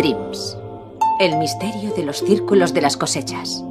Dreams. El misterio de los círculos de las cosechas.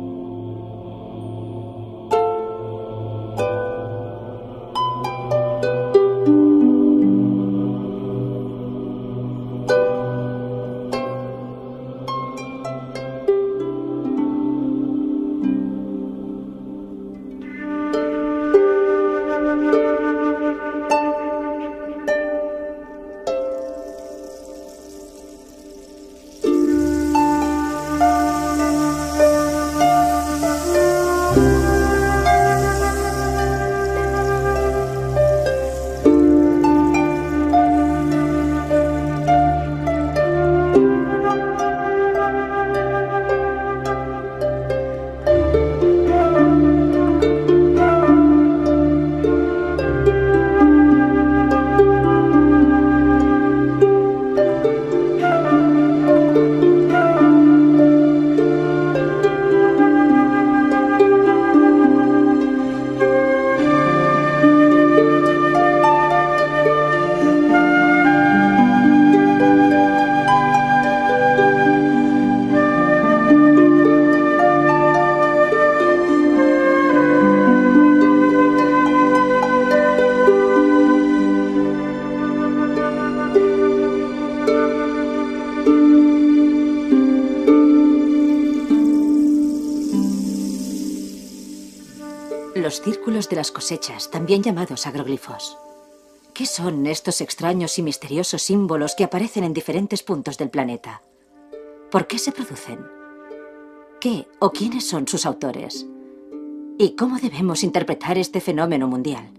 De las cosechas, también llamados agroglifos. ¿Qué son estos extraños y misteriosos símbolos que aparecen en diferentes puntos del planeta? ¿Por qué se producen? ¿Qué o quiénes son sus autores? ¿Y cómo debemos interpretar este fenómeno mundial?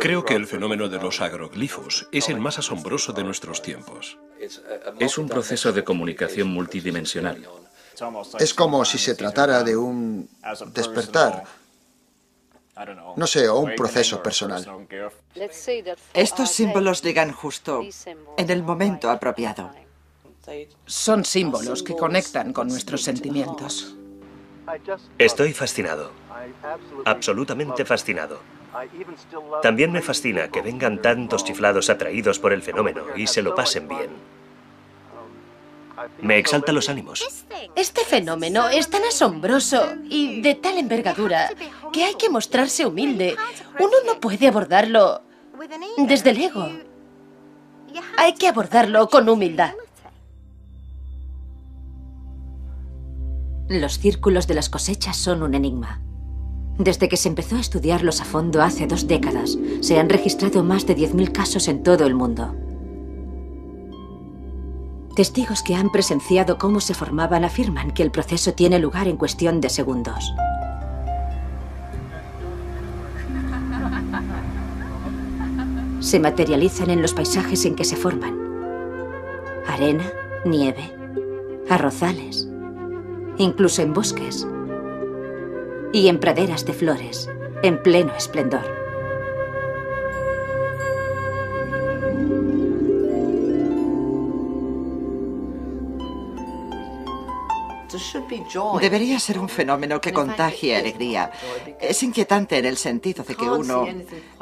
Creo que el fenómeno de los agroglifos es el más asombroso de nuestros tiempos. Es un proceso de comunicación multidimensional. Es como si se tratara de un despertar, no sé, o un proceso personal. Estos símbolos llegan justo en el momento apropiado. Son símbolos que conectan con nuestros sentimientos. Estoy fascinado, absolutamente fascinado. También me fascina que vengan tantos chiflados atraídos por el fenómeno y se lo pasen bien. Me exalta los ánimos. Este fenómeno es tan asombroso y de tal envergadura que hay que mostrarse humilde. Uno no puede abordarlo desde el ego. Hay que abordarlo con humildad. Los círculos de las cosechas son un enigma. Desde que se empezó a estudiarlos a fondo hace dos décadas, se han registrado más de 10.000 casos en todo el mundo. Testigos que han presenciado cómo se formaban afirman que el proceso tiene lugar en cuestión de segundos. Se materializan en los paisajes en que se forman. Arena, nieve, arrozales, incluso en bosques y en praderas de flores, en pleno esplendor. Debería ser un fenómeno que contagie alegría. Es inquietante en el sentido de que uno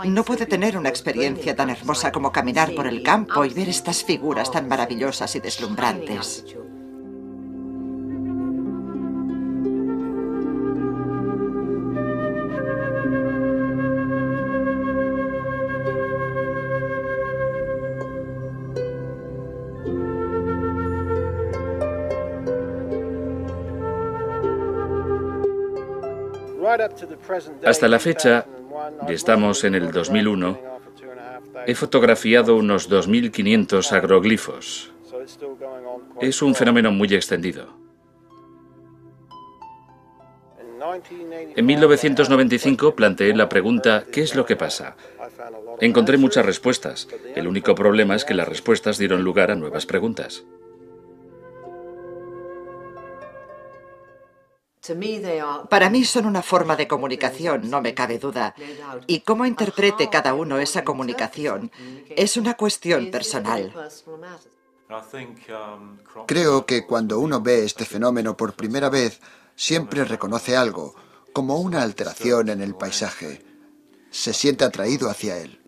no puede tener una experiencia tan hermosa como caminar por el campo y ver estas figuras tan maravillosas y deslumbrantes. Hasta la fecha, y estamos en el 2001, he fotografiado unos 2.500 agroglifos. Es un fenómeno muy extendido. En 1995 planteé la pregunta ¿qué es lo que pasa? Encontré muchas respuestas. El único problema es que las respuestas dieron lugar a nuevas preguntas. Para mí son una forma de comunicación, no me cabe duda. Y cómo interprete cada uno esa comunicación es una cuestión personal. Creo que cuando uno ve este fenómeno por primera vez, siempre reconoce algo, como una alteración en el paisaje. Se siente atraído hacia él.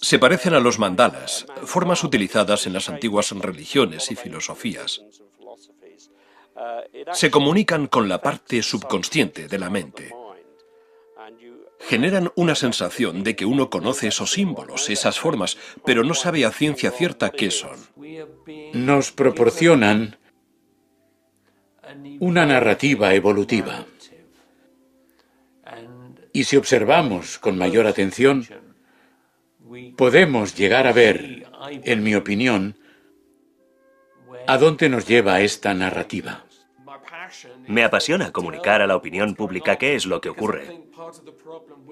Se parecen a los mandalas, formas utilizadas en las antiguas religiones y filosofías. Se comunican con la parte subconsciente de la mente. Generan una sensación de que uno conoce esos símbolos, esas formas, pero no sabe a ciencia cierta qué son. Nos proporcionan una narrativa evolutiva. Y si observamos con mayor atención, podemos llegar a ver, en mi opinión, a dónde nos lleva esta narrativa. Me apasiona comunicar a la opinión pública qué es lo que ocurre.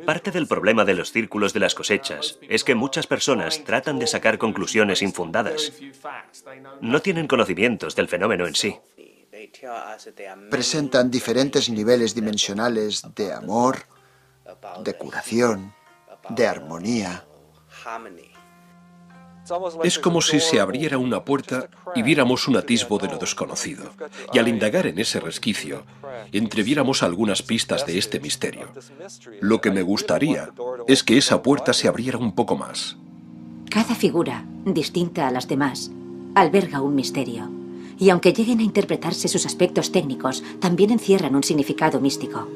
Parte del problema de los círculos de las cosechas es que muchas personas tratan de sacar conclusiones infundadas. No tienen conocimientos del fenómeno en sí. Presentan diferentes niveles dimensionales de amor, de curación, de armonía. Es como si se abriera una puerta y viéramos un atisbo de lo desconocido. Y al indagar en ese resquicio, entreviéramos algunas pistas de este misterio. Lo que me gustaría es que esa puerta se abriera un poco más. Cada figura, distinta a las demás, alberga un misterio. Y aunque lleguen a interpretarse sus aspectos técnicos, también encierran un significado místico.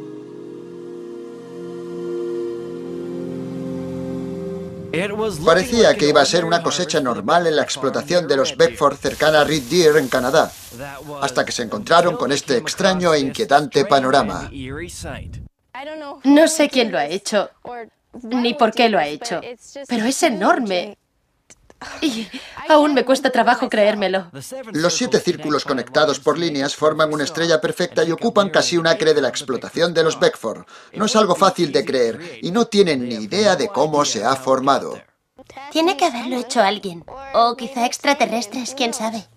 Parecía que iba a ser una cosecha normal en la explotación de los Beckford cercana a Red Deer, en Canadá, hasta que se encontraron con este extraño e inquietante panorama. No sé quién lo ha hecho, ni por qué lo ha hecho, pero es enorme. Y aún me cuesta trabajo creérmelo. Los siete círculos conectados por líneas forman una estrella perfecta y ocupan casi un acre de la explotación de los Beckford. No es algo fácil de creer y no tienen ni idea de cómo se ha formado. Tiene que haberlo hecho alguien. O quizá extraterrestres, quién sabe.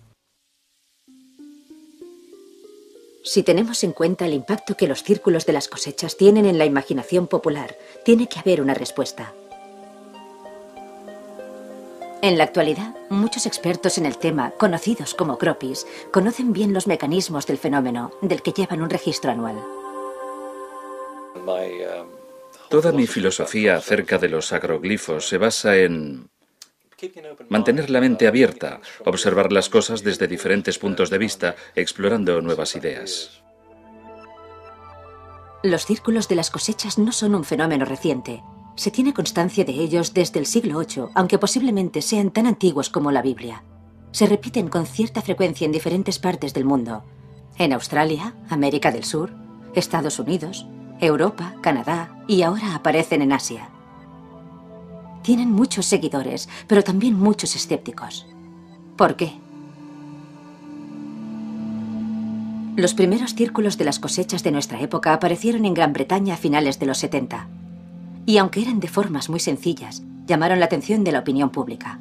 Si tenemos en cuenta el impacto que los círculos de las cosechas tienen en la imaginación popular, tiene que haber una respuesta. En la actualidad, muchos expertos en el tema, conocidos como cropis, conocen bien los mecanismos del fenómeno, del que llevan un registro anual. Toda mi filosofía acerca de los agroglifos se basa en mantener la mente abierta, observar las cosas desde diferentes puntos de vista, explorando nuevas ideas. Los círculos de las cosechas no son un fenómeno reciente. Se tiene constancia de ellos desde el siglo VIII, aunque posiblemente sean tan antiguos como la Biblia. Se repiten con cierta frecuencia en diferentes partes del mundo. En Australia, América del Sur, Estados Unidos, Europa, Canadá y ahora aparecen en Asia. Tienen muchos seguidores, pero también muchos escépticos. ¿Por qué? Los primeros círculos de las cosechas de nuestra época aparecieron en Gran Bretaña a finales de los 70 y aunque eran de formas muy sencillas, llamaron la atención de la opinión pública.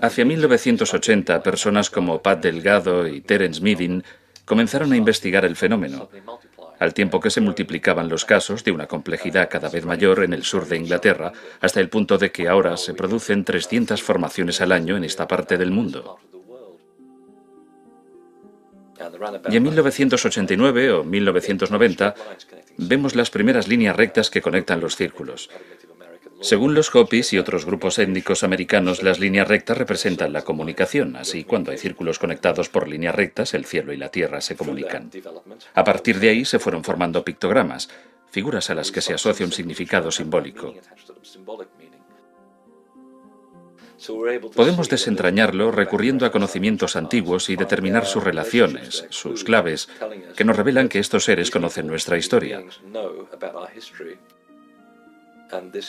Hacia 1980, personas como Pat Delgado y Terence Midin comenzaron a investigar el fenómeno, al tiempo que se multiplicaban los casos de una complejidad cada vez mayor en el sur de Inglaterra, hasta el punto de que ahora se producen 300 formaciones al año en esta parte del mundo. Y en 1989 o 1990 vemos las primeras líneas rectas que conectan los círculos. Según los Hopis y otros grupos étnicos americanos, las líneas rectas representan la comunicación, así cuando hay círculos conectados por líneas rectas, el cielo y la tierra se comunican. A partir de ahí se fueron formando pictogramas, figuras a las que se asocia un significado simbólico. Podemos desentrañarlo recurriendo a conocimientos antiguos y determinar sus relaciones, sus claves, que nos revelan que estos seres conocen nuestra historia.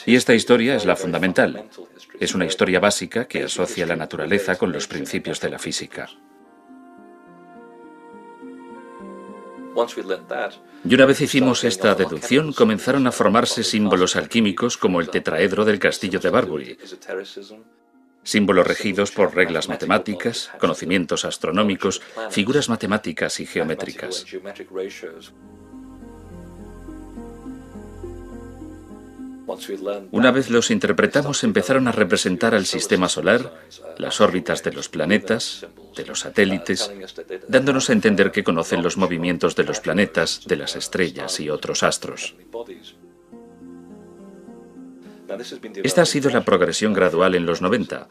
Y esta historia es la fundamental. Es una historia básica que asocia la naturaleza con los principios de la física. Y una vez hicimos esta deducción, comenzaron a formarse símbolos alquímicos como el tetraedro del castillo de Barbury, símbolos regidos por reglas matemáticas, conocimientos astronómicos, figuras matemáticas y geométricas. Una vez los interpretamos, empezaron a representar al sistema solar, las órbitas de los planetas, de los satélites, dándonos a entender que conocen los movimientos de los planetas, de las estrellas y otros astros. Esta ha sido la progresión gradual en los 90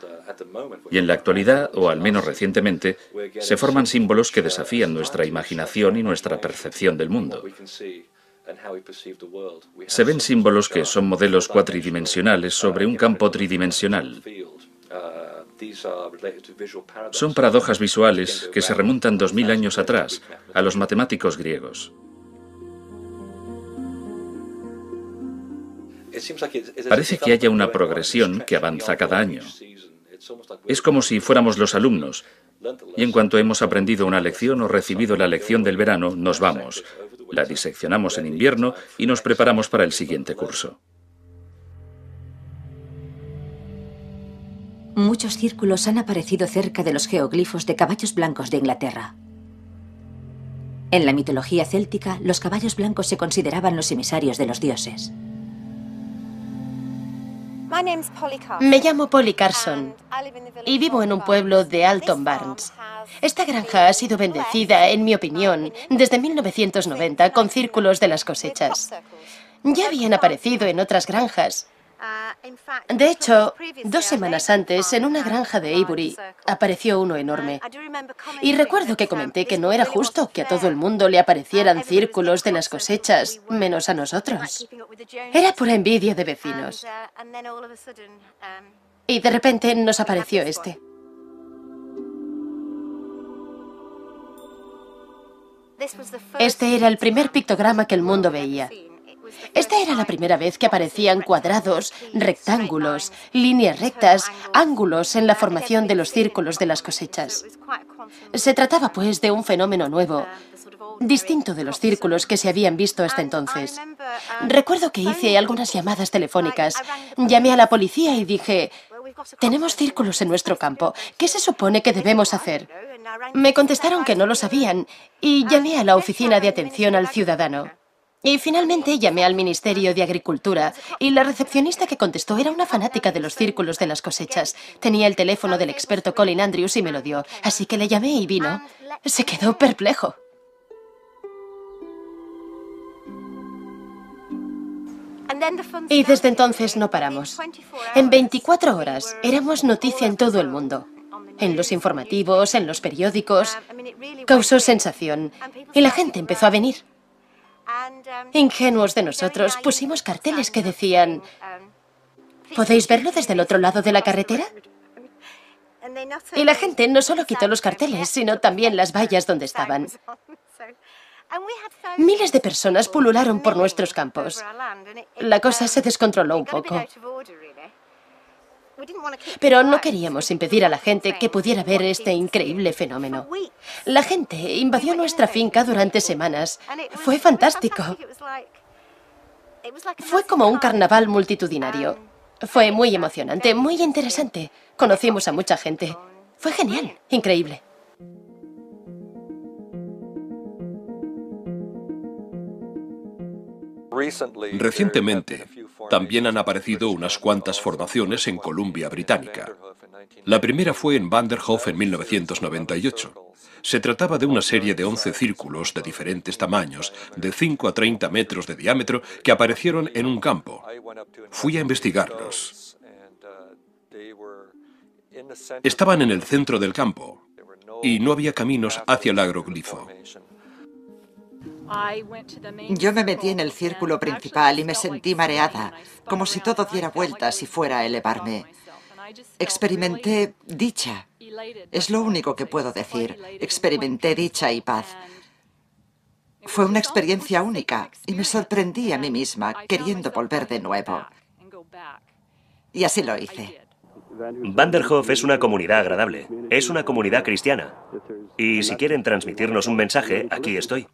y en la actualidad, o al menos recientemente, se forman símbolos que desafían nuestra imaginación y nuestra percepción del mundo. Se ven símbolos que son modelos cuatridimensionales sobre un campo tridimensional. Son paradojas visuales que se remontan dos mil años atrás, a los matemáticos griegos. Parece que haya una progresión que avanza cada año. Es como si fuéramos los alumnos, y en cuanto hemos aprendido una lección o recibido la lección del verano, nos vamos, la diseccionamos en invierno y nos preparamos para el siguiente curso. Muchos círculos han aparecido cerca de los geoglifos de caballos blancos de Inglaterra. En la mitología céltica, los caballos blancos se consideraban los emisarios de los dioses. Me llamo Polly Carson y vivo en un pueblo de Alton Barnes. Esta granja ha sido bendecida, en mi opinión, desde 1990 con círculos de las cosechas. Ya habían aparecido en otras granjas, de hecho, dos semanas antes, en una granja de Avebury, apareció uno enorme. Y recuerdo que comenté que no era justo que a todo el mundo le aparecieran círculos de las cosechas, menos a nosotros. Era pura envidia de vecinos. Y de repente nos apareció este. Este era el primer pictograma que el mundo veía. Esta era la primera vez que aparecían cuadrados, rectángulos, líneas rectas, ángulos en la formación de los círculos de las cosechas. Se trataba, pues, de un fenómeno nuevo, distinto de los círculos que se habían visto hasta entonces. Recuerdo que hice algunas llamadas telefónicas, llamé a la policía y dije, tenemos círculos en nuestro campo, ¿qué se supone que debemos hacer? Me contestaron que no lo sabían y llamé a la oficina de atención al ciudadano. Y finalmente llamé al Ministerio de Agricultura y la recepcionista que contestó era una fanática de los círculos de las cosechas. Tenía el teléfono del experto Colin Andrews y me lo dio. Así que le llamé y vino. Se quedó perplejo. Y desde entonces no paramos. En 24 horas éramos noticia en todo el mundo. En los informativos, en los periódicos. Causó sensación. Y la gente empezó a venir. Ingenuos de nosotros, pusimos carteles que decían, ¿podéis verlo desde el otro lado de la carretera? Y la gente no solo quitó los carteles, sino también las vallas donde estaban. Miles de personas pulularon por nuestros campos. La cosa se descontroló un poco. Pero no queríamos impedir a la gente que pudiera ver este increíble fenómeno. La gente invadió nuestra finca durante semanas. Fue fantástico. Fue como un carnaval multitudinario. Fue muy emocionante, muy interesante. Conocimos a mucha gente. Fue genial, increíble. Recientemente, también han aparecido unas cuantas formaciones en Columbia Británica. La primera fue en Vanderhoef en 1998. Se trataba de una serie de 11 círculos de diferentes tamaños, de 5 a 30 metros de diámetro, que aparecieron en un campo. Fui a investigarlos. Estaban en el centro del campo y no había caminos hacia el agroglifo. Yo me metí en el círculo principal y me sentí mareada, como si todo diera vueltas y fuera a elevarme. Experimenté dicha. Es lo único que puedo decir. Experimenté dicha y paz. Fue una experiencia única y me sorprendí a mí misma queriendo volver de nuevo. Y así lo hice. Vanderhof es una comunidad agradable, es una comunidad cristiana. Y si quieren transmitirnos un mensaje, aquí estoy.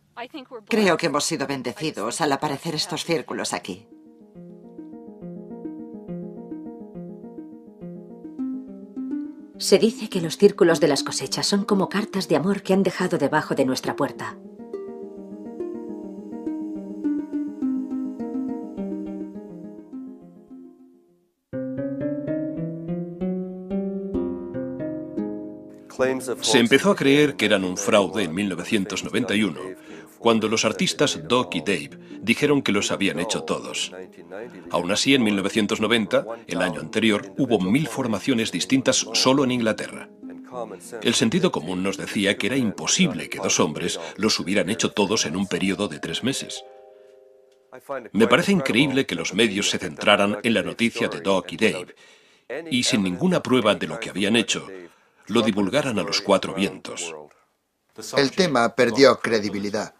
Creo que hemos sido bendecidos al aparecer estos círculos aquí. Se dice que los círculos de las cosechas son como cartas de amor que han dejado debajo de nuestra puerta. Se empezó a creer que eran un fraude en 1991, cuando los artistas Doc y Dave dijeron que los habían hecho todos. Aún así, en 1990, el año anterior, hubo mil formaciones distintas solo en Inglaterra. El sentido común nos decía que era imposible que dos hombres los hubieran hecho todos en un periodo de tres meses. Me parece increíble que los medios se centraran en la noticia de Doc y Dave y sin ninguna prueba de lo que habían hecho, lo divulgaran a los cuatro vientos. El tema perdió credibilidad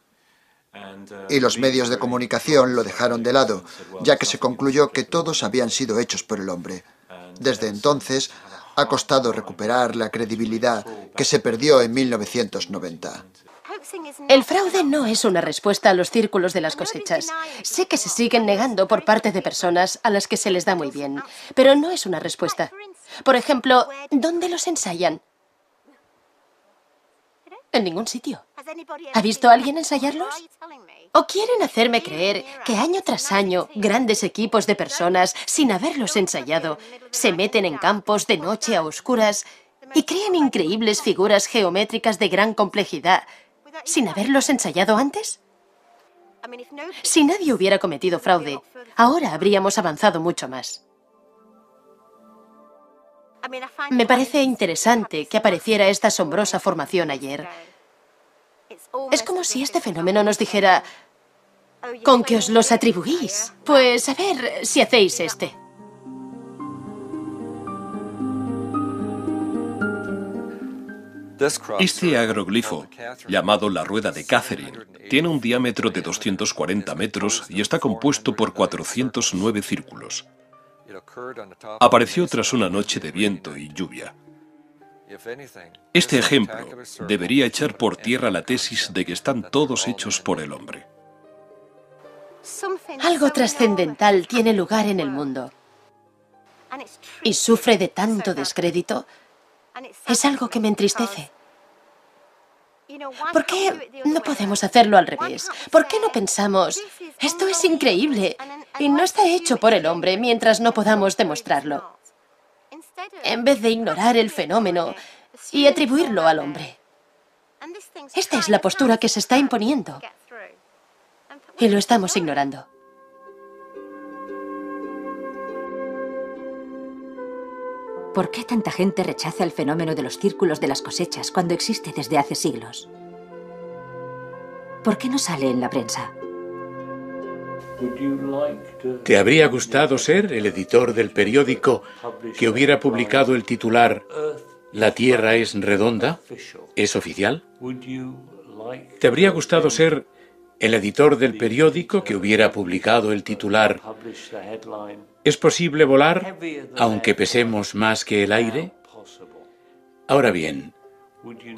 y los medios de comunicación lo dejaron de lado, ya que se concluyó que todos habían sido hechos por el hombre. Desde entonces, ha costado recuperar la credibilidad que se perdió en 1990. El fraude no es una respuesta a los círculos de las cosechas. Sé que se siguen negando por parte de personas a las que se les da muy bien, pero no es una respuesta. Por ejemplo, ¿dónde los ensayan? En ningún sitio. ¿Ha visto a alguien ensayarlos? ¿O quieren hacerme creer que año tras año grandes equipos de personas, sin haberlos ensayado, se meten en campos de noche a oscuras y crean increíbles figuras geométricas de gran complejidad sin haberlos ensayado antes? Si nadie hubiera cometido fraude, ahora habríamos avanzado mucho más. Me parece interesante que apareciera esta asombrosa formación ayer. Es como si este fenómeno nos dijera, ¿con qué os los atribuís? Pues a ver si hacéis este. Este agroglifo, llamado la rueda de Catherine, tiene un diámetro de 240 metros y está compuesto por 409 círculos. Apareció tras una noche de viento y lluvia. Este ejemplo debería echar por tierra la tesis de que están todos hechos por el hombre. Algo trascendental tiene lugar en el mundo y sufre de tanto descrédito es algo que me entristece. ¿Por qué no podemos hacerlo al revés? ¿Por qué no pensamos, esto es increíble y no está hecho por el hombre mientras no podamos demostrarlo? En vez de ignorar el fenómeno y atribuirlo al hombre. Esta es la postura que se está imponiendo. Y lo estamos ignorando. ¿Por qué tanta gente rechaza el fenómeno de los círculos de las cosechas cuando existe desde hace siglos? ¿Por qué no sale en la prensa? ¿Te habría gustado ser el editor del periódico que hubiera publicado el titular La Tierra es redonda? ¿Es oficial? ¿Te habría gustado ser el editor del periódico que hubiera publicado el titular ¿Es posible volar aunque pesemos más que el aire? Ahora bien,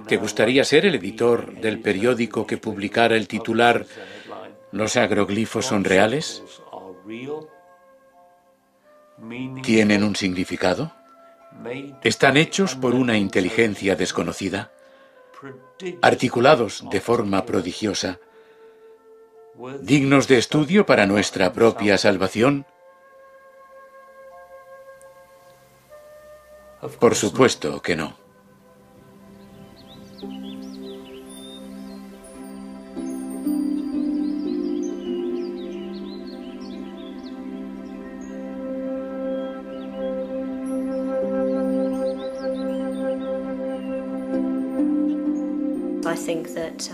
¿te gustaría ser el editor del periódico que publicara el titular ¿Los agroglifos son reales? ¿Tienen un significado? ¿Están hechos por una inteligencia desconocida? ¿Articulados de forma prodigiosa? dignos de estudio para nuestra propia salvación? Por supuesto que no.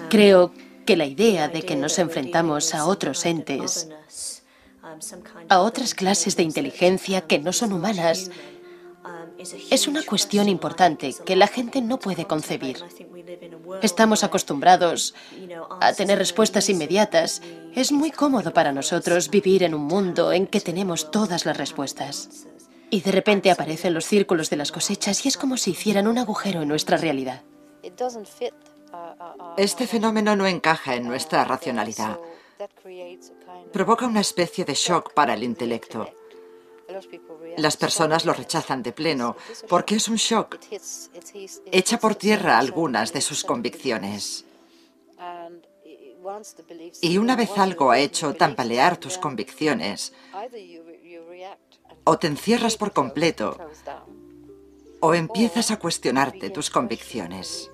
Creo que la idea de que nos enfrentamos a otros entes, a otras clases de inteligencia que no son humanas, es una cuestión importante que la gente no puede concebir. Estamos acostumbrados a tener respuestas inmediatas. Es muy cómodo para nosotros vivir en un mundo en que tenemos todas las respuestas. Y de repente aparecen los círculos de las cosechas y es como si hicieran un agujero en nuestra realidad. Este fenómeno no encaja en nuestra racionalidad. Provoca una especie de shock para el intelecto. Las personas lo rechazan de pleno porque es un shock. Echa por tierra algunas de sus convicciones. Y una vez algo ha hecho tambalear tus convicciones, o te encierras por completo, o empiezas a cuestionarte tus convicciones.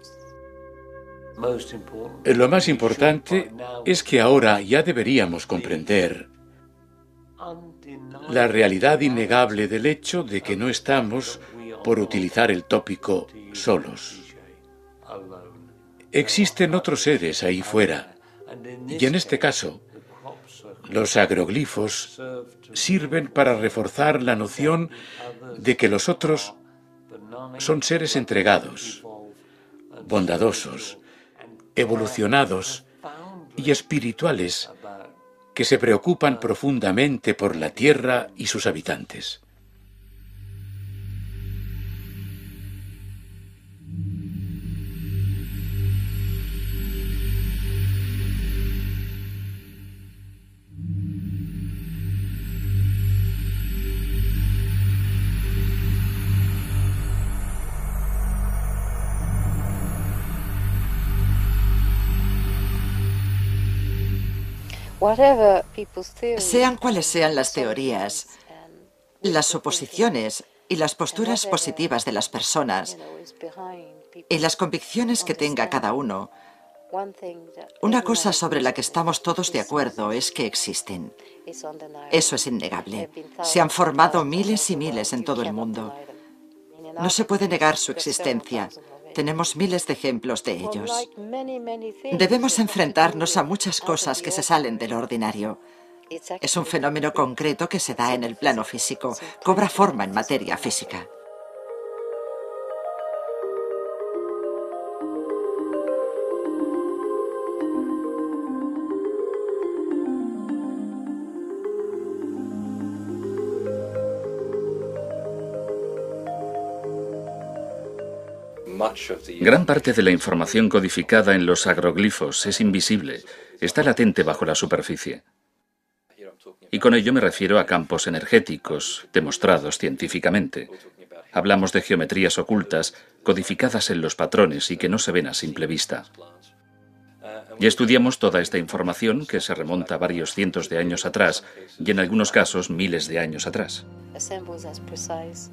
Lo más importante es que ahora ya deberíamos comprender la realidad innegable del hecho de que no estamos, por utilizar el tópico, solos. Existen otros seres ahí fuera. Y en este caso, los agroglifos sirven para reforzar la noción de que los otros son seres entregados, bondadosos, evolucionados y espirituales que se preocupan profundamente por la Tierra y sus habitantes. Sean cuales sean las teorías, las suposiciones y las posturas positivas de las personas y las convicciones que tenga cada uno, una cosa sobre la que estamos todos de acuerdo es que existen. Eso es innegable. Se han formado miles y miles en todo el mundo. No se puede negar su existencia. Tenemos miles de ejemplos de ellos. Debemos enfrentarnos a muchas cosas que se salen del ordinario. Es un fenómeno concreto que se da en el plano físico, cobra forma en materia física. Gran parte de la información codificada en los agroglifos es invisible, está latente bajo la superficie. Y con ello me refiero a campos energéticos, demostrados científicamente. Hablamos de geometrías ocultas, codificadas en los patrones y que no se ven a simple vista. Y estudiamos toda esta información que se remonta varios cientos de años atrás y en algunos casos miles de años atrás.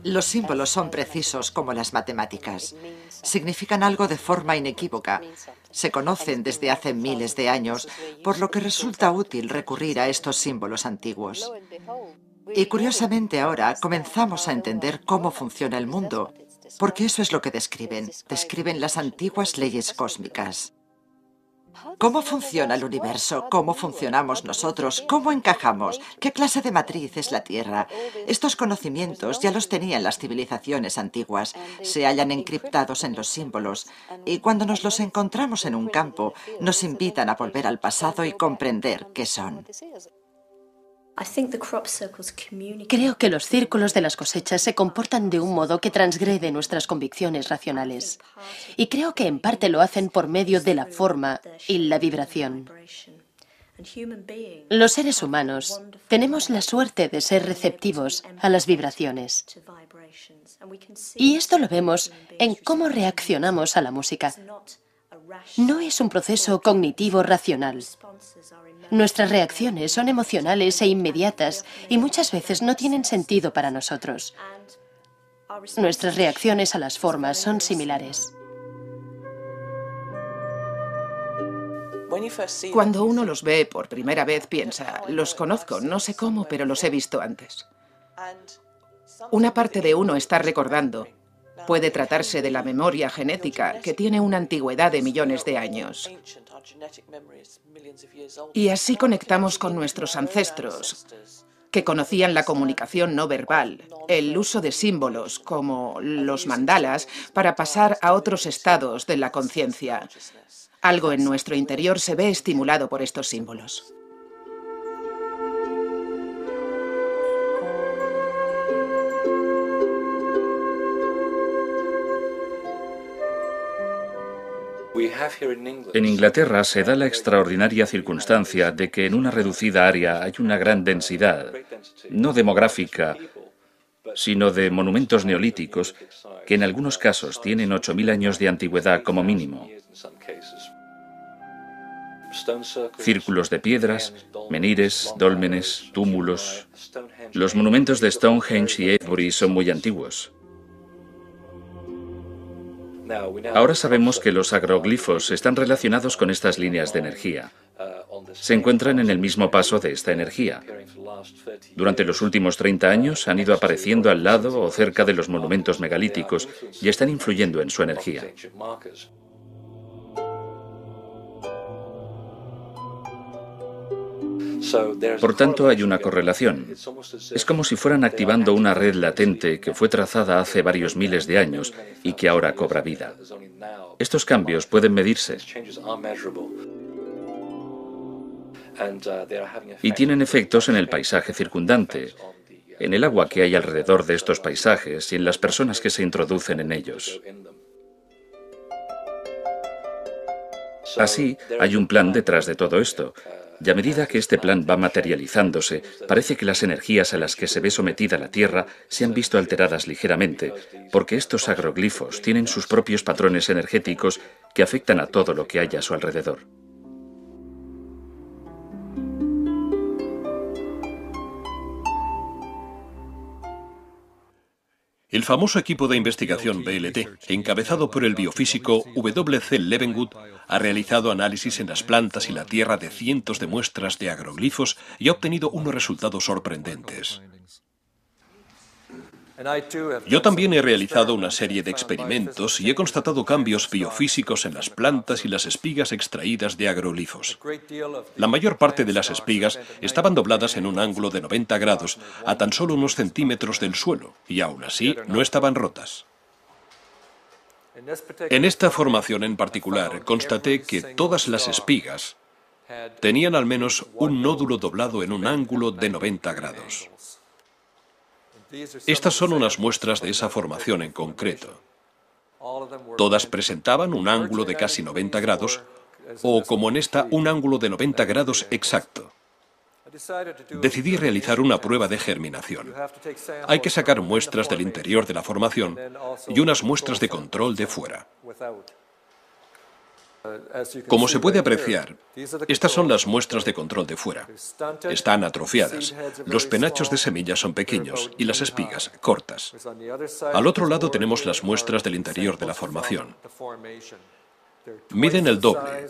Los símbolos son precisos como las matemáticas. Significan algo de forma inequívoca. Se conocen desde hace miles de años, por lo que resulta útil recurrir a estos símbolos antiguos. Y curiosamente ahora comenzamos a entender cómo funciona el mundo, porque eso es lo que describen. Describen las antiguas leyes cósmicas. ¿Cómo funciona el universo? ¿Cómo funcionamos nosotros? ¿Cómo encajamos? ¿Qué clase de matriz es la Tierra? Estos conocimientos ya los tenían las civilizaciones antiguas, se hallan encriptados en los símbolos, y cuando nos los encontramos en un campo, nos invitan a volver al pasado y comprender qué son. Creo que los círculos de las cosechas se comportan de un modo que transgrede nuestras convicciones racionales. Y creo que en parte lo hacen por medio de la forma y la vibración. Los seres humanos tenemos la suerte de ser receptivos a las vibraciones. Y esto lo vemos en cómo reaccionamos a la música. No es un proceso cognitivo racional. Nuestras reacciones son emocionales e inmediatas y muchas veces no tienen sentido para nosotros. Nuestras reacciones a las formas son similares. Cuando uno los ve por primera vez piensa, los conozco, no sé cómo, pero los he visto antes. Una parte de uno está recordando. Puede tratarse de la memoria genética, que tiene una antigüedad de millones de años. Y así conectamos con nuestros ancestros, que conocían la comunicación no verbal, el uso de símbolos como los mandalas para pasar a otros estados de la conciencia. Algo en nuestro interior se ve estimulado por estos símbolos. En Inglaterra se da la extraordinaria circunstancia de que en una reducida área hay una gran densidad, no demográfica, sino de monumentos neolíticos que en algunos casos tienen 8.000 años de antigüedad como mínimo. Círculos de piedras, menires, dólmenes, túmulos. Los monumentos de Stonehenge y Avebury son muy antiguos. Ahora sabemos que los agroglifos están relacionados con estas líneas de energía. Se encuentran en el mismo paso de esta energía. Durante los últimos 30 años han ido apareciendo al lado o cerca de los monumentos megalíticos y están influyendo en su energía. Por tanto, hay una correlación. Es como si fueran activando una red latente que fue trazada hace varios miles de años y que ahora cobra vida. Estos cambios pueden medirse y tienen efectos en el paisaje circundante, en el agua que hay alrededor de estos paisajes y en las personas que se introducen en ellos. Así, hay un plan detrás de todo esto, y a medida que este plan va materializándose, parece que las energías a las que se ve sometida la Tierra se han visto alteradas ligeramente, porque estos agroglifos tienen sus propios patrones energéticos que afectan a todo lo que hay a su alrededor. El famoso equipo de investigación BLT, encabezado por el biofísico W.C. Levengood, ha realizado análisis en las plantas y la tierra de cientos de muestras de agroglifos y ha obtenido unos resultados sorprendentes. Yo también he realizado una serie de experimentos y he constatado cambios biofísicos en las plantas y las espigas extraídas de agroglifos. La mayor parte de las espigas estaban dobladas en un ángulo de 90 grados a tan solo unos centímetros del suelo y aún así no estaban rotas. En esta formación en particular constaté que todas las espigas tenían al menos un nódulo doblado en un ángulo de 90 grados. Estas son unas muestras de esa formación en concreto. Todas presentaban un ángulo de casi 90 grados o, como en esta, un ángulo de 90 grados exacto. Decidí realizar una prueba de germinación. Hay que sacar muestras del interior de la formación y unas muestras de control de fuera. Como se puede apreciar, estas son las muestras de control de fuera. Están atrofiadas. Los penachos de semillas son pequeños y las espigas cortas. Al otro lado tenemos las muestras del interior de la formación. Miden el doble.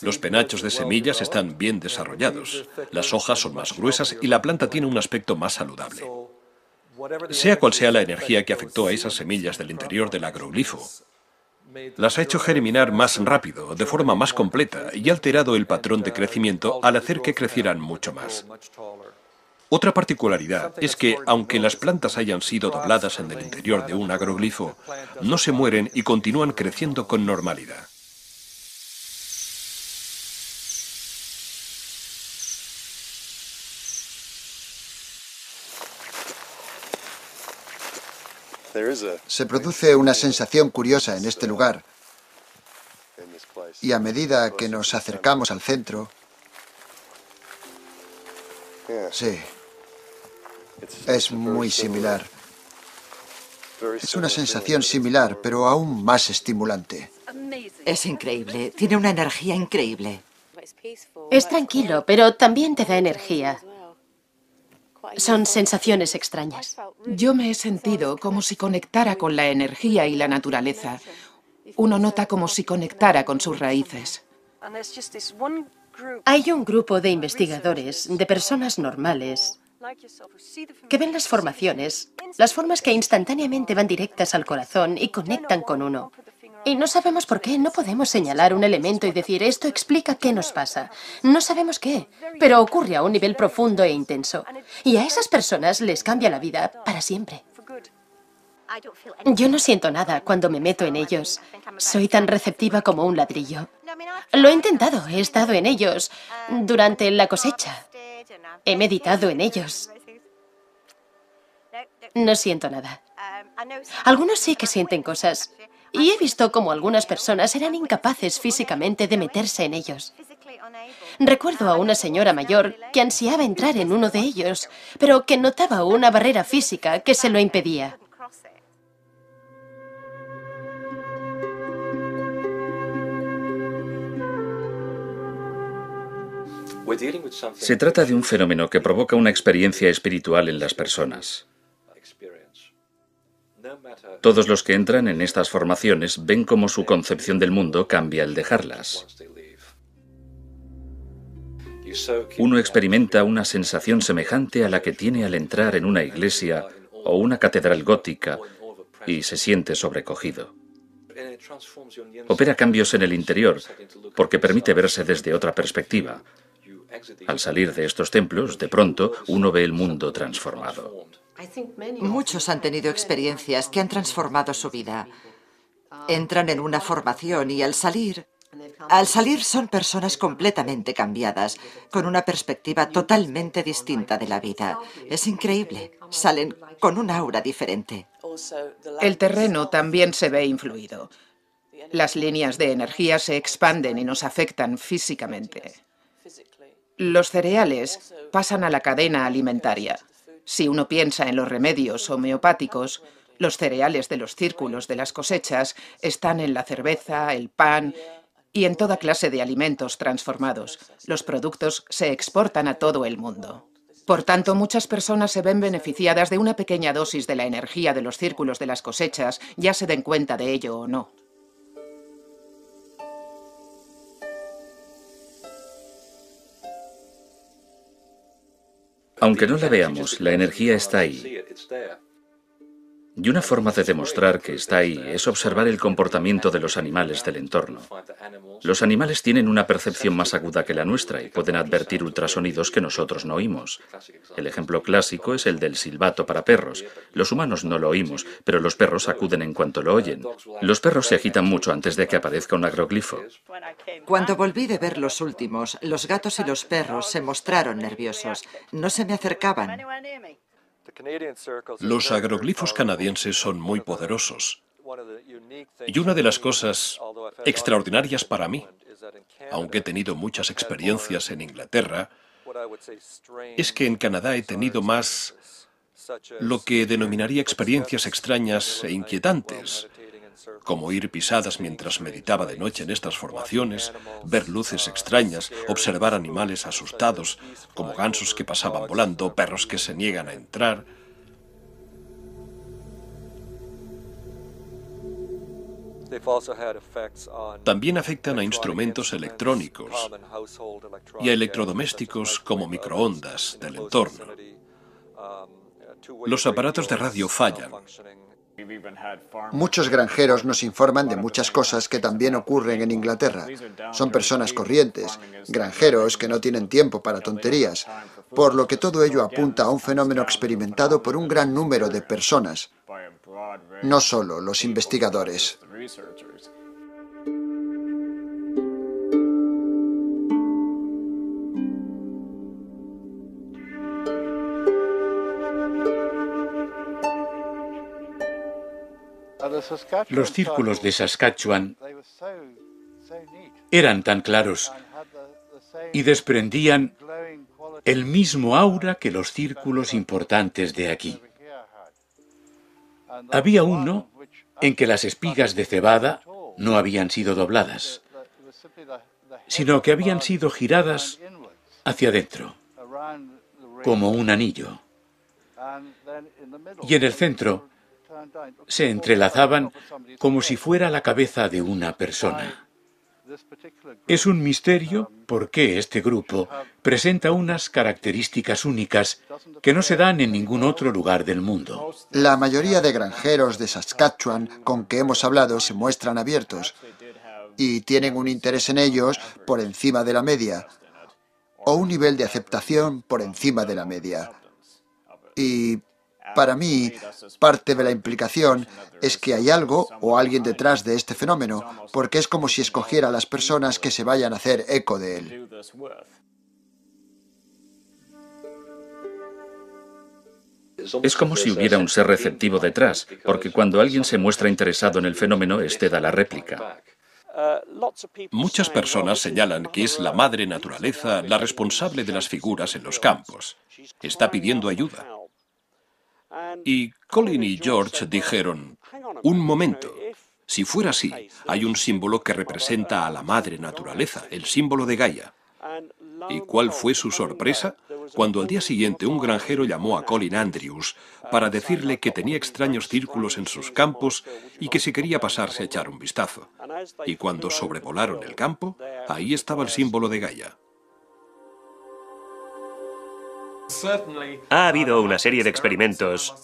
Los penachos de semillas están bien desarrollados, las hojas son más gruesas y la planta tiene un aspecto más saludable. Sea cual sea la energía que afectó a esas semillas del interior del agroglifo, las ha hecho germinar más rápido, de forma más completa, y ha alterado el patrón de crecimiento al hacer que crecieran mucho más. Otra particularidad es que, aunque las plantas hayan sido dobladas en el interior de un agroglifo, no se mueren y continúan creciendo con normalidad. Se produce una sensación curiosa en este lugar. Y a medida que nos acercamos al centro... Sí. Es muy similar. Es una sensación similar, pero aún más estimulante. Es increíble. Tiene una energía increíble. Es tranquilo, pero también te da energía. Son sensaciones extrañas. Yo me he sentido como si conectara con la energía y la naturaleza. Uno nota como si conectara con sus raíces. Hay un grupo de investigadores, de personas normales, que ven las formaciones, las formas que instantáneamente van directas al corazón y conectan con uno. Y no sabemos por qué, no podemos señalar un elemento y decir esto explica qué nos pasa. No sabemos qué, pero ocurre a un nivel profundo e intenso. Y a esas personas les cambia la vida para siempre. Yo no siento nada cuando me meto en ellos. Soy tan receptiva como un ladrillo. Lo he intentado, he estado en ellos durante la cosecha. He meditado en ellos. No siento nada. Algunos sí que sienten cosas. Y he visto cómo algunas personas eran incapaces físicamente de meterse en ellos. Recuerdo a una señora mayor que ansiaba entrar en uno de ellos, pero que notaba una barrera física que se lo impedía. Se trata de un fenómeno que provoca una experiencia espiritual en las personas. Todos los que entran en estas formaciones ven cómo su concepción del mundo cambia al dejarlas. Uno experimenta una sensación semejante a la que tiene al entrar en una iglesia o una catedral gótica y se siente sobrecogido. Opera cambios en el interior porque permite verse desde otra perspectiva. Al salir de estos templos, de pronto, uno ve el mundo transformado. Muchos han tenido experiencias que han transformado su vida. Entran en una formación y al salir, al salir son personas completamente cambiadas, con una perspectiva totalmente distinta de la vida. Es increíble. Salen con un aura diferente. El terreno también se ve influido. Las líneas de energía se expanden y nos afectan físicamente. Los cereales pasan a la cadena alimentaria. Si uno piensa en los remedios homeopáticos, los cereales de los círculos de las cosechas están en la cerveza, el pan y en toda clase de alimentos transformados. Los productos se exportan a todo el mundo. Por tanto, muchas personas se ven beneficiadas de una pequeña dosis de la energía de los círculos de las cosechas, ya se den cuenta de ello o no. Aunque no la veamos, la energía está ahí. Y una forma de demostrar que está ahí es observar el comportamiento de los animales del entorno. Los animales tienen una percepción más aguda que la nuestra y pueden advertir ultrasonidos que nosotros no oímos. El ejemplo clásico es el del silbato para perros. Los humanos no lo oímos, pero los perros acuden en cuanto lo oyen. Los perros se agitan mucho antes de que aparezca un agroglifo. Cuando volví de ver los últimos, los gatos y los perros se mostraron nerviosos. No se me acercaban. Los agroglifos canadienses son muy poderosos. Y una de las cosas extraordinarias para mí, aunque he tenido muchas experiencias en Inglaterra, es que en Canadá he tenido más lo que denominaría experiencias extrañas e inquietantes, como oír pisadas mientras meditaba de noche en estas formaciones, ver luces extrañas, observar animales asustados, como gansos que pasaban volando, perros que se niegan a entrar. También afectan a instrumentos electrónicos y a electrodomésticos como microondas del entorno. Los aparatos de radio fallan Muchos granjeros nos informan de muchas cosas que también ocurren en Inglaterra. Son personas corrientes, granjeros que no tienen tiempo para tonterías, por lo que todo ello apunta a un fenómeno experimentado por un gran número de personas, no solo los investigadores. Los círculos de Saskatchewan eran tan claros y desprendían el mismo aura que los círculos importantes de aquí. Había uno en que las espigas de cebada no habían sido dobladas, sino que habían sido giradas hacia adentro, como un anillo. Y en el centro se entrelazaban como si fuera la cabeza de una persona. Es un misterio por qué este grupo presenta unas características únicas que no se dan en ningún otro lugar del mundo. La mayoría de granjeros de Saskatchewan con que hemos hablado se muestran abiertos y tienen un interés en ellos por encima de la media o un nivel de aceptación por encima de la media. Y para mí, parte de la implicación es que hay algo o alguien detrás de este fenómeno, porque es como si escogiera a las personas que se vayan a hacer eco de él. Es como si hubiera un ser receptivo detrás, porque cuando alguien se muestra interesado en el fenómeno, éste da la réplica. Muchas personas señalan que es la madre naturaleza la responsable de las figuras en los campos. Está pidiendo ayuda. Y Colin y George dijeron, un momento, si fuera así, hay un símbolo que representa a la madre naturaleza, el símbolo de Gaia. ¿Y cuál fue su sorpresa? cuando al día siguiente un granjero llamó a Colin Andrews para decirle que tenía extraños círculos en sus campos y que si quería pasarse a echar un vistazo. Y cuando sobrevolaron el campo, ahí estaba el símbolo de Gaia. Ha habido una serie de experimentos,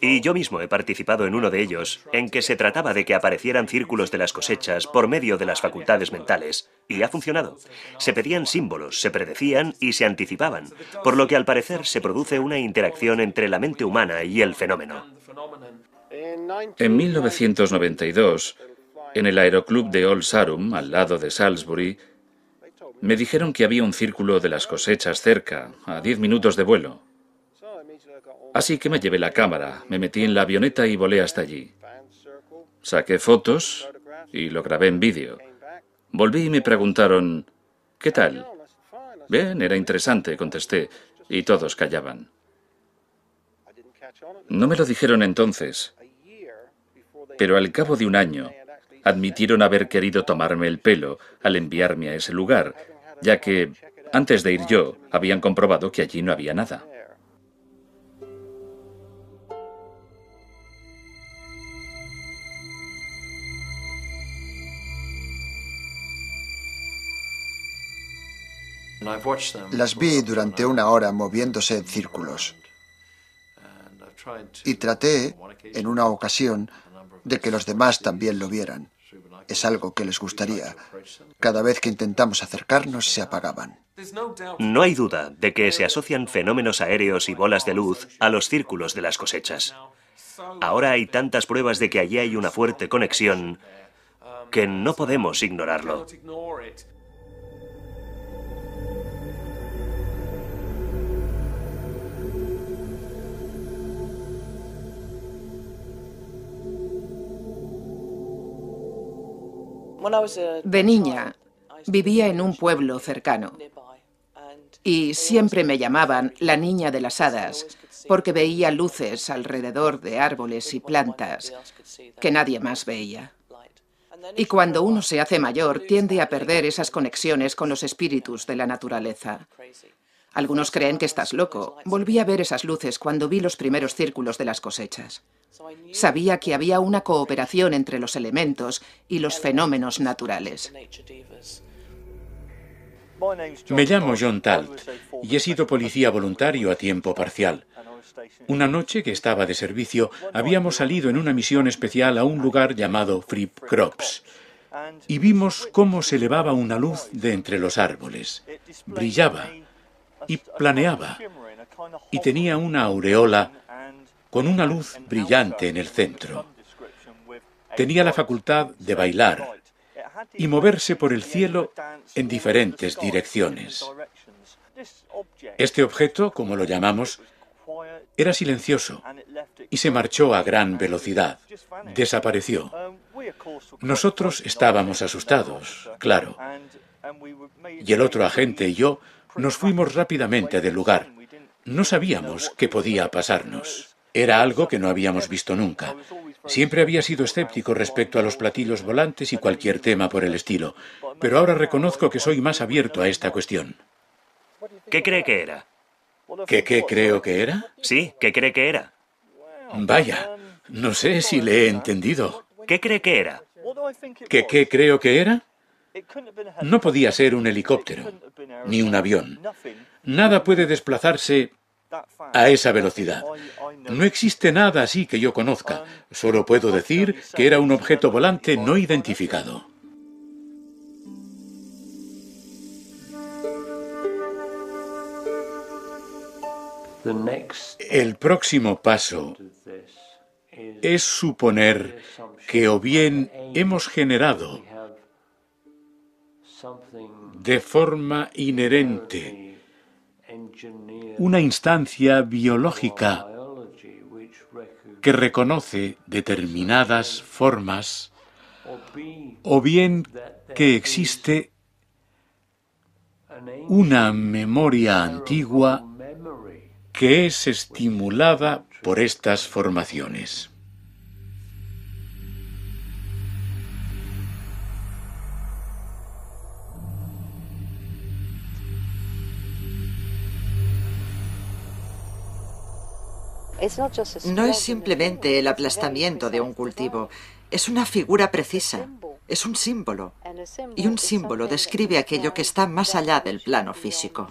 y yo mismo he participado en uno de ellos, en que se trataba de que aparecieran círculos de las cosechas por medio de las facultades mentales, y ha funcionado. Se pedían símbolos, se predecían y se anticipaban, por lo que al parecer se produce una interacción entre la mente humana y el fenómeno. En 1992, en el aeroclub de Old Sarum, al lado de Salisbury, me dijeron que había un círculo de las cosechas cerca, a diez minutos de vuelo. Así que me llevé la cámara, me metí en la avioneta y volé hasta allí. Saqué fotos y lo grabé en vídeo. Volví y me preguntaron, ¿qué tal? Bien, era interesante, contesté, y todos callaban. No me lo dijeron entonces, pero al cabo de un año admitieron haber querido tomarme el pelo al enviarme a ese lugar, ya que, antes de ir yo, habían comprobado que allí no había nada. Las vi durante una hora moviéndose en círculos. Y traté, en una ocasión, de que los demás también lo vieran. Es algo que les gustaría. Cada vez que intentamos acercarnos se apagaban. No hay duda de que se asocian fenómenos aéreos y bolas de luz a los círculos de las cosechas. Ahora hay tantas pruebas de que allí hay una fuerte conexión que no podemos ignorarlo. De niña, vivía en un pueblo cercano y siempre me llamaban la niña de las hadas porque veía luces alrededor de árboles y plantas que nadie más veía. Y cuando uno se hace mayor, tiende a perder esas conexiones con los espíritus de la naturaleza. Algunos creen que estás loco. Volví a ver esas luces cuando vi los primeros círculos de las cosechas. Sabía que había una cooperación entre los elementos y los fenómenos naturales. Me llamo John Talt y he sido policía voluntario a tiempo parcial. Una noche que estaba de servicio, habíamos salido en una misión especial a un lugar llamado Fripp Crops y vimos cómo se elevaba una luz de entre los árboles. Brillaba y planeaba y tenía una aureola con una luz brillante en el centro. Tenía la facultad de bailar y moverse por el cielo en diferentes direcciones. Este objeto, como lo llamamos, era silencioso y se marchó a gran velocidad. Desapareció. Nosotros estábamos asustados, claro. Y el otro agente y yo nos fuimos rápidamente del lugar. No sabíamos qué podía pasarnos. Era algo que no habíamos visto nunca. Siempre había sido escéptico respecto a los platillos volantes y cualquier tema por el estilo, pero ahora reconozco que soy más abierto a esta cuestión. ¿Qué cree que era? ¿Qué, qué creo que era? Sí, ¿qué cree que era? Vaya, no sé si le he entendido. ¿Qué cree que era? ¿Qué, qué creo que era? No podía ser un helicóptero, ni un avión. Nada puede desplazarse a esa velocidad. No existe nada así que yo conozca. Solo puedo decir que era un objeto volante no identificado. El próximo paso es suponer que o bien hemos generado de forma inherente una instancia biológica que reconoce determinadas formas o bien que existe una memoria antigua que es estimulada por estas formaciones. No es simplemente el aplastamiento de un cultivo, es una figura precisa, es un símbolo. Y un símbolo describe aquello que está más allá del plano físico.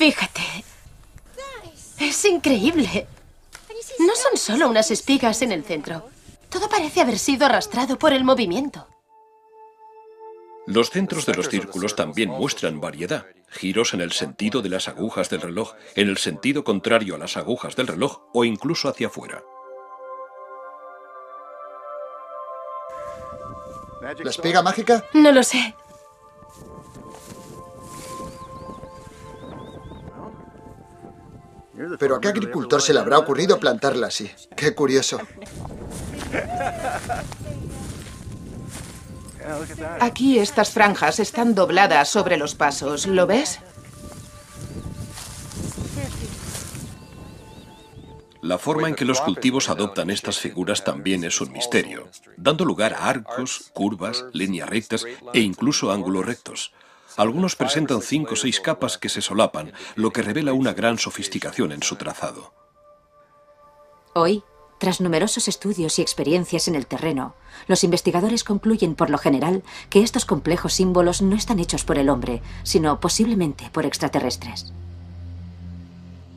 Fíjate. Es increíble. No son solo unas espigas en el centro. Todo parece haber sido arrastrado por el movimiento. Los centros de los círculos también muestran variedad. Giros en el sentido de las agujas del reloj, en el sentido contrario a las agujas del reloj o incluso hacia afuera. ¿La espiga mágica? No lo sé. Pero ¿a qué agricultor se le habrá ocurrido plantarla así? Qué curioso. Aquí estas franjas están dobladas sobre los pasos, ¿lo ves? La forma en que los cultivos adoptan estas figuras también es un misterio, dando lugar a arcos, curvas, líneas rectas e incluso ángulos rectos. Algunos presentan cinco o seis capas que se solapan, lo que revela una gran sofisticación en su trazado. Hoy, tras numerosos estudios y experiencias en el terreno, los investigadores concluyen por lo general que estos complejos símbolos no están hechos por el hombre, sino posiblemente por extraterrestres.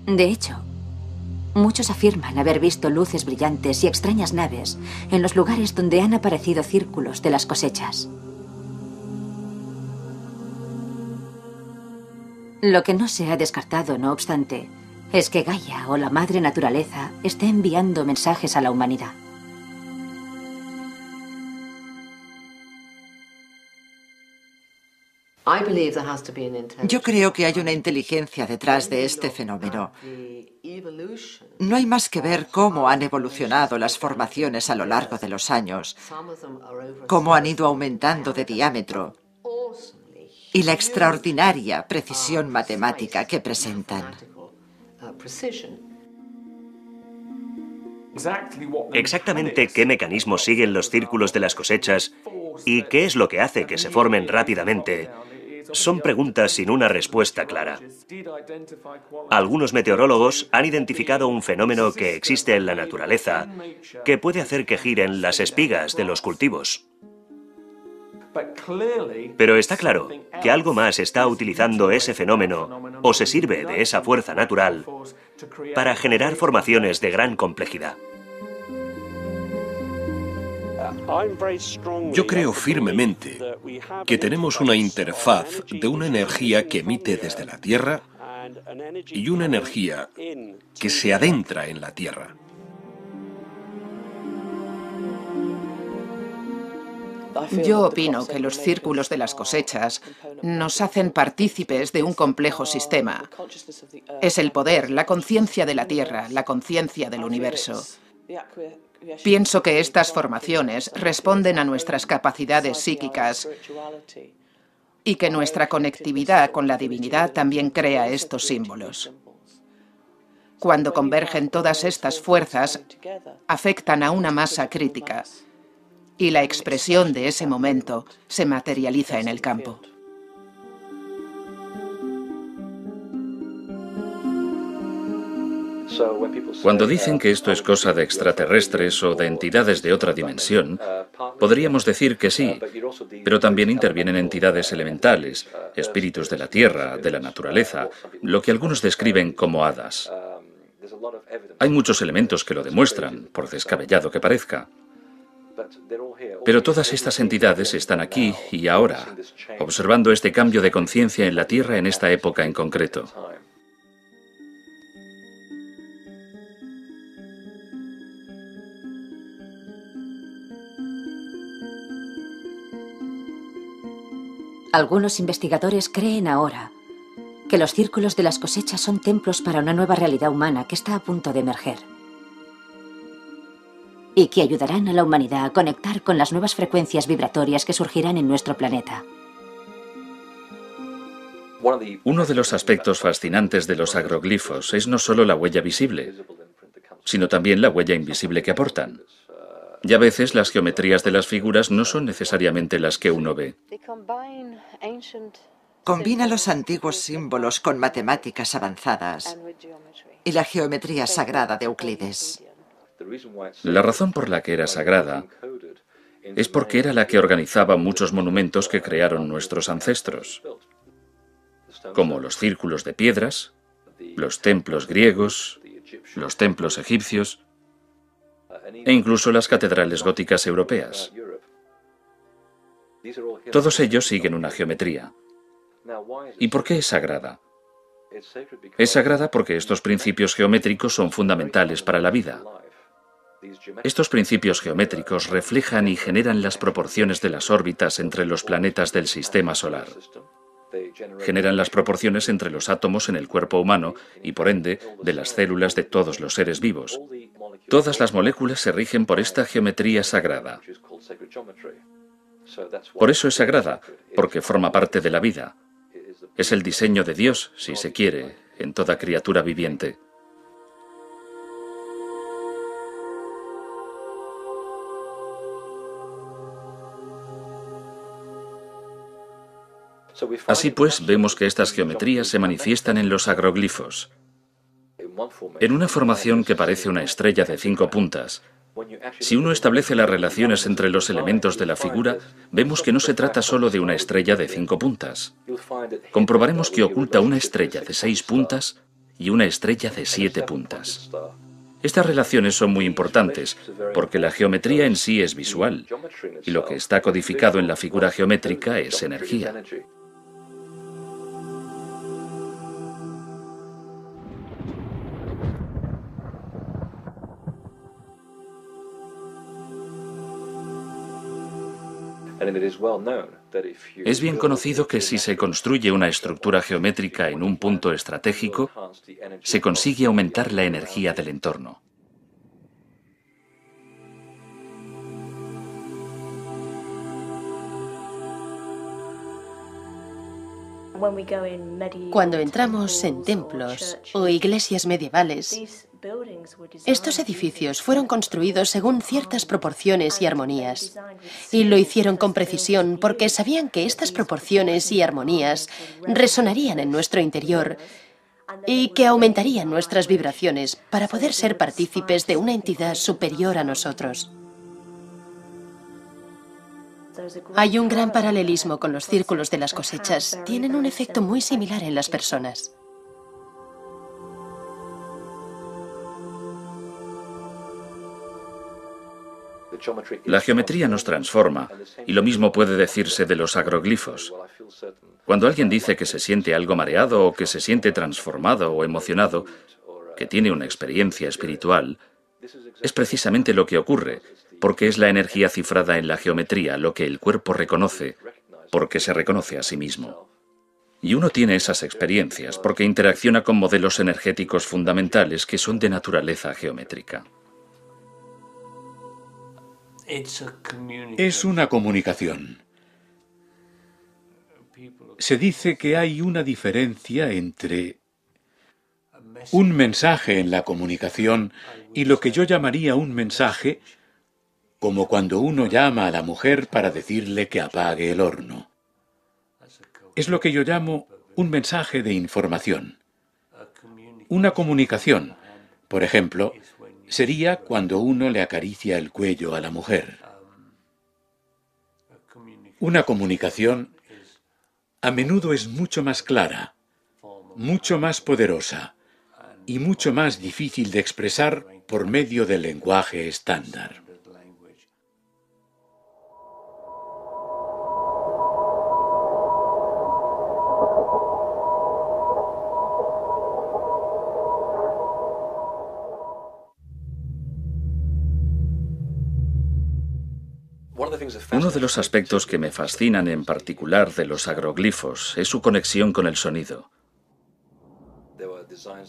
De hecho, muchos afirman haber visto luces brillantes y extrañas naves en los lugares donde han aparecido círculos de las cosechas. Lo que no se ha descartado, no obstante, es que Gaia o la Madre Naturaleza esté enviando mensajes a la humanidad. Yo creo que hay una inteligencia detrás de este fenómeno. No hay más que ver cómo han evolucionado las formaciones a lo largo de los años, cómo han ido aumentando de diámetro y la extraordinaria precisión matemática que presentan. Exactamente qué mecanismos siguen los círculos de las cosechas y qué es lo que hace que se formen rápidamente son preguntas sin una respuesta clara. Algunos meteorólogos han identificado un fenómeno que existe en la naturaleza que puede hacer que giren las espigas de los cultivos. Pero está claro que algo más está utilizando ese fenómeno o se sirve de esa fuerza natural para generar formaciones de gran complejidad. Yo creo firmemente que tenemos una interfaz de una energía que emite desde la Tierra y una energía que se adentra en la Tierra. Yo opino que los círculos de las cosechas nos hacen partícipes de un complejo sistema. Es el poder, la conciencia de la Tierra, la conciencia del universo. Pienso que estas formaciones responden a nuestras capacidades psíquicas y que nuestra conectividad con la divinidad también crea estos símbolos. Cuando convergen todas estas fuerzas, afectan a una masa crítica y la expresión de ese momento se materializa en el campo. Cuando dicen que esto es cosa de extraterrestres o de entidades de otra dimensión, podríamos decir que sí, pero también intervienen entidades elementales, espíritus de la tierra, de la naturaleza, lo que algunos describen como hadas. Hay muchos elementos que lo demuestran, por descabellado que parezca. Pero todas estas entidades están aquí y ahora, observando este cambio de conciencia en la Tierra en esta época en concreto. Algunos investigadores creen ahora que los círculos de las cosechas son templos para una nueva realidad humana que está a punto de emerger. Y que ayudarán a la humanidad a conectar con las nuevas frecuencias vibratorias que surgirán en nuestro planeta. Uno de los aspectos fascinantes de los agroglifos es no solo la huella visible, sino también la huella invisible que aportan. Y a veces las geometrías de las figuras no son necesariamente las que uno ve. Combina los antiguos símbolos con matemáticas avanzadas y la geometría sagrada de Euclides. La razón por la que era sagrada es porque era la que organizaba muchos monumentos que crearon nuestros ancestros como los círculos de piedras, los templos griegos, los templos egipcios e incluso las catedrales góticas europeas. Todos ellos siguen una geometría. ¿Y por qué es sagrada? Es sagrada porque estos principios geométricos son fundamentales para la vida. Estos principios geométricos reflejan y generan las proporciones de las órbitas entre los planetas del sistema solar generan las proporciones entre los átomos en el cuerpo humano y por ende de las células de todos los seres vivos. Todas las moléculas se rigen por esta geometría sagrada. Por eso es sagrada, porque forma parte de la vida. Es el diseño de Dios, si se quiere, en toda criatura viviente. Así pues, vemos que estas geometrías se manifiestan en los agroglifos. En una formación que parece una estrella de cinco puntas, si uno establece las relaciones entre los elementos de la figura, vemos que no se trata solo de una estrella de cinco puntas. Comprobaremos que oculta una estrella de seis puntas y una estrella de siete puntas. Estas relaciones son muy importantes porque la geometría en sí es visual y lo que está codificado en la figura geométrica es energía. Es bien conocido que si se construye una estructura geométrica en un punto estratégico, se consigue aumentar la energía del entorno. Cuando entramos en templos o iglesias medievales, estos edificios fueron construidos según ciertas proporciones y armonías, y lo hicieron con precisión porque sabían que estas proporciones y armonías resonarían en nuestro interior y que aumentarían nuestras vibraciones para poder ser partícipes de una entidad superior a nosotros. Hay un gran paralelismo con los círculos de las cosechas. Tienen un efecto muy similar en las personas. La geometría nos transforma, y lo mismo puede decirse de los agroglifos. Cuando alguien dice que se siente algo mareado o que se siente transformado o emocionado, que tiene una experiencia espiritual, es precisamente lo que ocurre, porque es la energía cifrada en la geometría lo que el cuerpo reconoce, porque se reconoce a sí mismo. Y uno tiene esas experiencias porque interacciona con modelos energéticos fundamentales que son de naturaleza geométrica. Es una comunicación. Se dice que hay una diferencia entre un mensaje en la comunicación y lo que yo llamaría un mensaje como cuando uno llama a la mujer para decirle que apague el horno. Es lo que yo llamo un mensaje de información. Una comunicación, por ejemplo, sería cuando uno le acaricia el cuello a la mujer. Una comunicación a menudo es mucho más clara, mucho más poderosa y mucho más difícil de expresar por medio del lenguaje estándar. Uno de los aspectos que me fascinan en particular de los agroglifos es su conexión con el sonido.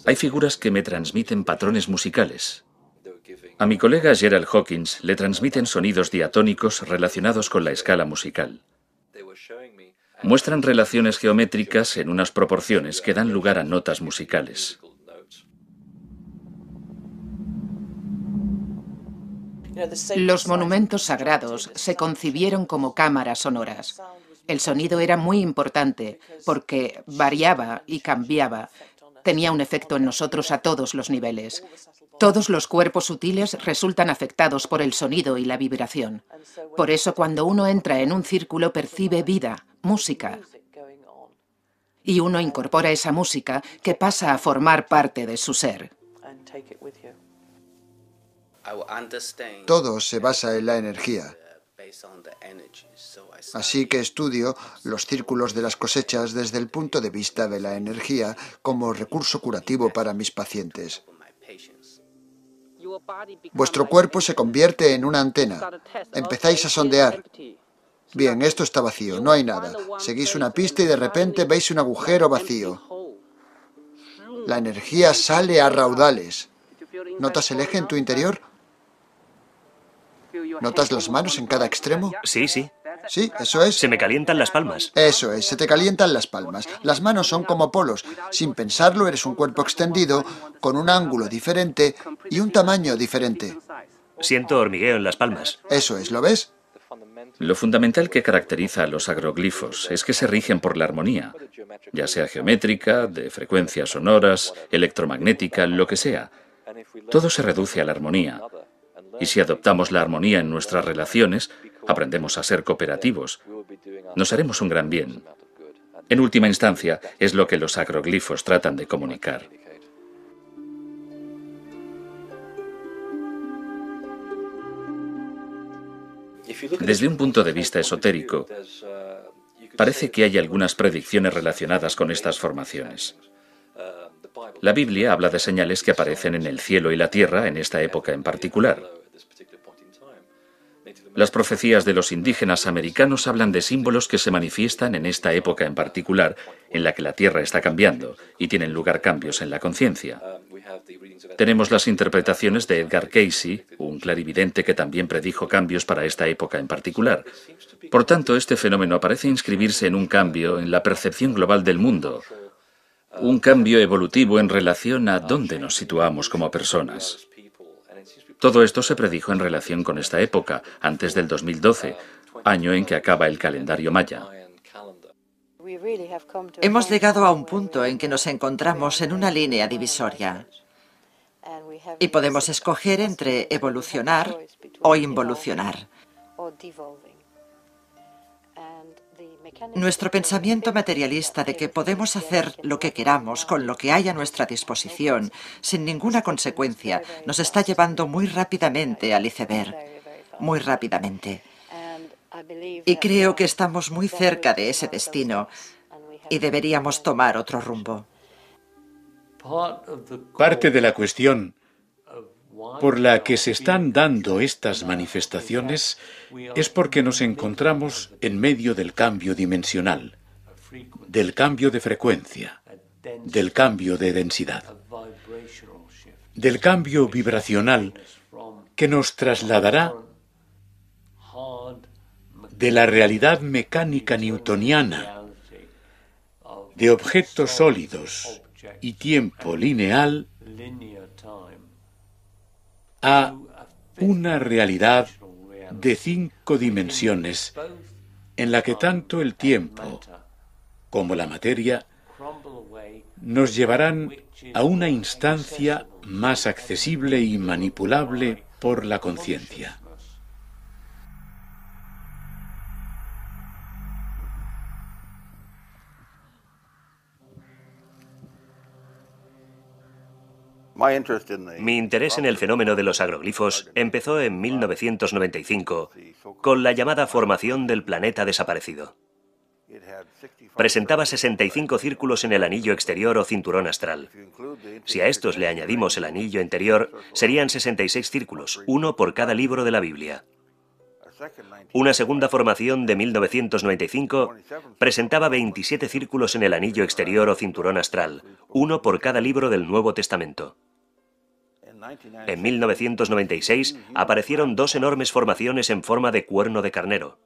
Hay figuras que me transmiten patrones musicales A mi colega Gerald Hawkins le transmiten sonidos diatónicos relacionados con la escala musical. Muestran relaciones geométricas en unas proporciones que dan lugar a notas musicales. Los monumentos sagrados se concibieron como cámaras sonoras. El sonido era muy importante porque variaba y cambiaba. Tenía un efecto en nosotros a todos los niveles. Todos los cuerpos sutiles resultan afectados por el sonido y la vibración. Por eso cuando uno entra en un círculo percibe vida, música. Y uno incorpora esa música que pasa a formar parte de su ser. Todo se basa en la energía. Así que estudio los círculos de las cosechas desde el punto de vista de la energía como recurso curativo para mis pacientes. Vuestro cuerpo se convierte en una antena. Empezáis a sondear. Bien, esto está vacío, no hay nada. Seguís una pista y de repente veis un agujero vacío. La energía sale a raudales. ¿Notas el eje en tu interior? ¿Notas las manos en cada extremo? Sí, sí. Sí, eso es. Se me calientan las palmas. Eso es, se te calientan las palmas. Las manos son como polos. Sin pensarlo, eres un cuerpo extendido, con un ángulo diferente y un tamaño diferente. Siento hormigueo en las palmas. Eso es, ¿lo ves? Lo fundamental que caracteriza a los agroglifos es que se rigen por la armonía, ya sea geométrica, de frecuencias sonoras, electromagnética, lo que sea. Todo se reduce a la armonía. Y si adoptamos la armonía en nuestras relaciones, aprendemos a ser cooperativos. Nos haremos un gran bien. En última instancia, es lo que los agroglifos tratan de comunicar. Desde un punto de vista esotérico, parece que hay algunas predicciones relacionadas con estas formaciones. La Biblia habla de señales que aparecen en el cielo y la tierra en esta época en particular. Las profecías de los indígenas americanos hablan de símbolos que se manifiestan en esta época en particular, en la que la Tierra está cambiando y tienen lugar cambios en la conciencia. Tenemos las interpretaciones de Edgar Casey, un clarividente que también predijo cambios para esta época en particular. Por tanto, este fenómeno parece inscribirse en un cambio en la percepción global del mundo, un cambio evolutivo en relación a dónde nos situamos como personas. Todo esto se predijo en relación con esta época, antes del 2012, año en que acaba el calendario maya. Hemos llegado a un punto en que nos encontramos en una línea divisoria y podemos escoger entre evolucionar o involucionar. Nuestro pensamiento materialista de que podemos hacer lo que queramos con lo que hay a nuestra disposición, sin ninguna consecuencia, nos está llevando muy rápidamente al iceberg. Muy rápidamente. Y creo que estamos muy cerca de ese destino y deberíamos tomar otro rumbo. Parte de la cuestión por la que se están dando estas manifestaciones es porque nos encontramos en medio del cambio dimensional, del cambio de frecuencia, del cambio de densidad, del cambio vibracional que nos trasladará de la realidad mecánica newtoniana, de objetos sólidos y tiempo lineal, a una realidad de cinco dimensiones en la que tanto el tiempo como la materia nos llevarán a una instancia más accesible y manipulable por la conciencia. Mi interés en el fenómeno de los agroglifos empezó en 1995 con la llamada formación del planeta desaparecido. Presentaba 65 círculos en el anillo exterior o cinturón astral. Si a estos le añadimos el anillo interior, serían 66 círculos, uno por cada libro de la Biblia. Una segunda formación de 1995 presentaba 27 círculos en el anillo exterior o cinturón astral, uno por cada libro del Nuevo Testamento. En 1996 aparecieron dos enormes formaciones en forma de cuerno de carnero.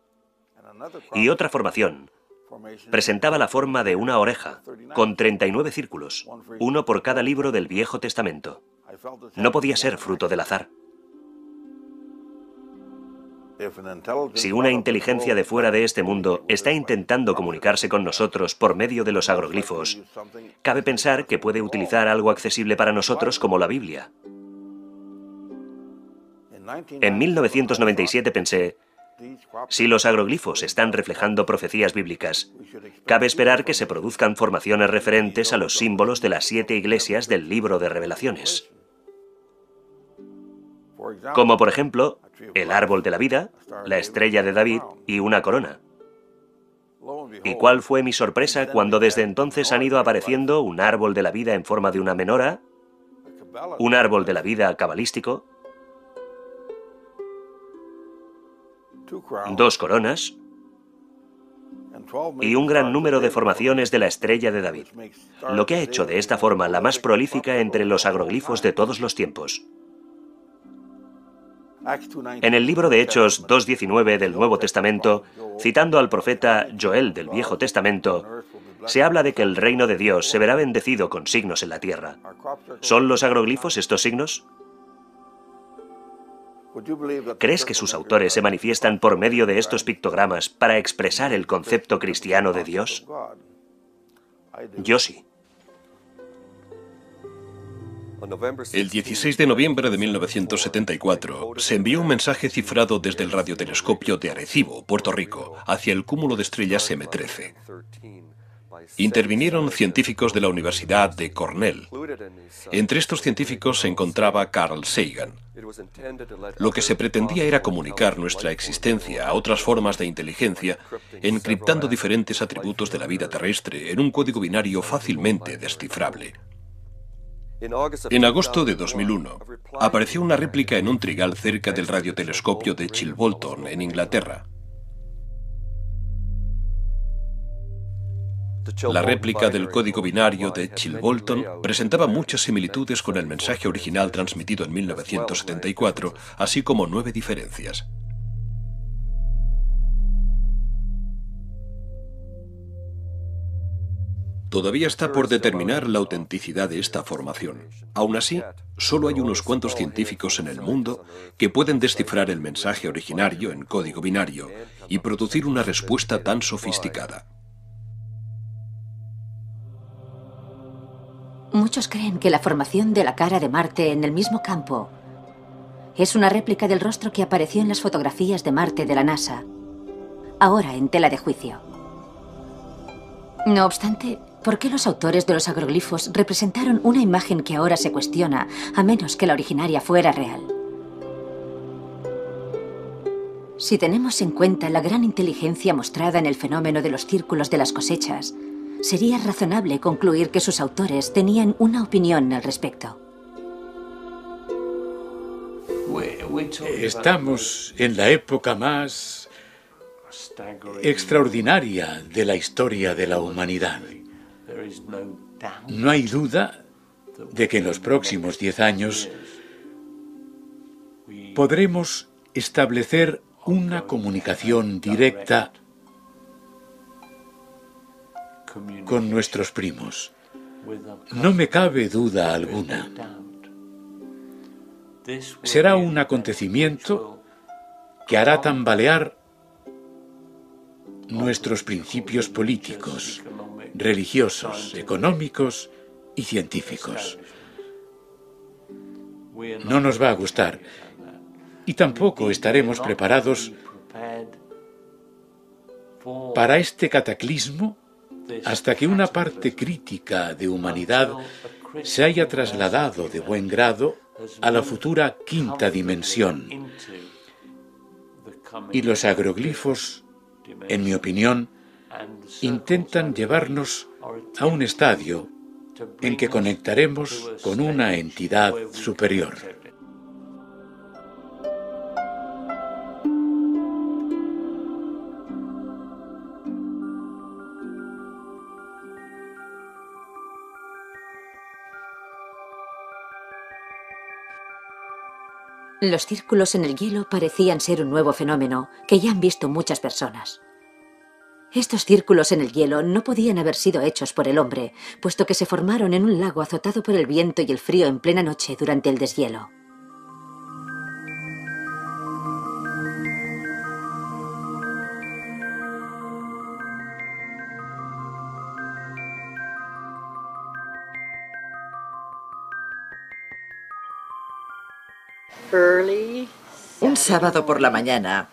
Y otra formación presentaba la forma de una oreja, con 39 círculos, uno por cada libro del Viejo Testamento. No podía ser fruto del azar. Si una inteligencia de fuera de este mundo está intentando comunicarse con nosotros por medio de los agroglifos, cabe pensar que puede utilizar algo accesible para nosotros como la Biblia. En 1997 pensé, si los agroglifos están reflejando profecías bíblicas, cabe esperar que se produzcan formaciones referentes a los símbolos de las siete iglesias del libro de revelaciones. Como por ejemplo, el árbol de la vida, la estrella de David y una corona. ¿Y cuál fue mi sorpresa cuando desde entonces han ido apareciendo un árbol de la vida en forma de una menora, un árbol de la vida cabalístico, dos coronas y un gran número de formaciones de la estrella de David, lo que ha hecho de esta forma la más prolífica entre los agroglifos de todos los tiempos. En el libro de Hechos 2.19 del Nuevo Testamento, citando al profeta Joel del Viejo Testamento, se habla de que el reino de Dios se verá bendecido con signos en la tierra. ¿Son los agroglifos estos signos? ¿Crees que sus autores se manifiestan por medio de estos pictogramas para expresar el concepto cristiano de Dios? Yo sí. El 16 de noviembre de 1974 se envió un mensaje cifrado desde el radiotelescopio de Arecibo, Puerto Rico, hacia el cúmulo de estrellas M13. Intervinieron científicos de la Universidad de Cornell. Entre estos científicos se encontraba Carl Sagan. Lo que se pretendía era comunicar nuestra existencia a otras formas de inteligencia, encriptando diferentes atributos de la vida terrestre en un código binario fácilmente descifrable. En agosto de 2001, apareció una réplica en un trigal cerca del radiotelescopio de Chilbolton, en Inglaterra. La réplica del código binario de Chilbolton presentaba muchas similitudes con el mensaje original transmitido en 1974, así como nueve diferencias. Todavía está por determinar la autenticidad de esta formación. Aún así, solo hay unos cuantos científicos en el mundo que pueden descifrar el mensaje originario en código binario y producir una respuesta tan sofisticada. Muchos creen que la formación de la cara de Marte en el mismo campo es una réplica del rostro que apareció en las fotografías de Marte de la NASA, ahora en tela de juicio. No obstante, ¿Por qué los autores de los agroglifos representaron una imagen que ahora se cuestiona, a menos que la originaria fuera real? Si tenemos en cuenta la gran inteligencia mostrada en el fenómeno de los círculos de las cosechas, sería razonable concluir que sus autores tenían una opinión al respecto. Estamos en la época más extraordinaria de la historia de la humanidad. No hay duda de que en los próximos diez años podremos establecer una comunicación directa con nuestros primos. No me cabe duda alguna. Será un acontecimiento que hará tambalear nuestros principios políticos, religiosos, económicos y científicos. No nos va a gustar y tampoco estaremos preparados para este cataclismo hasta que una parte crítica de humanidad se haya trasladado de buen grado a la futura quinta dimensión. Y los agroglifos, en mi opinión, intentan llevarnos a un estadio en que conectaremos con una entidad superior. Los círculos en el hielo parecían ser un nuevo fenómeno que ya han visto muchas personas. Estos círculos en el hielo no podían haber sido hechos por el hombre, puesto que se formaron en un lago azotado por el viento y el frío en plena noche durante el deshielo. Sábado por la mañana,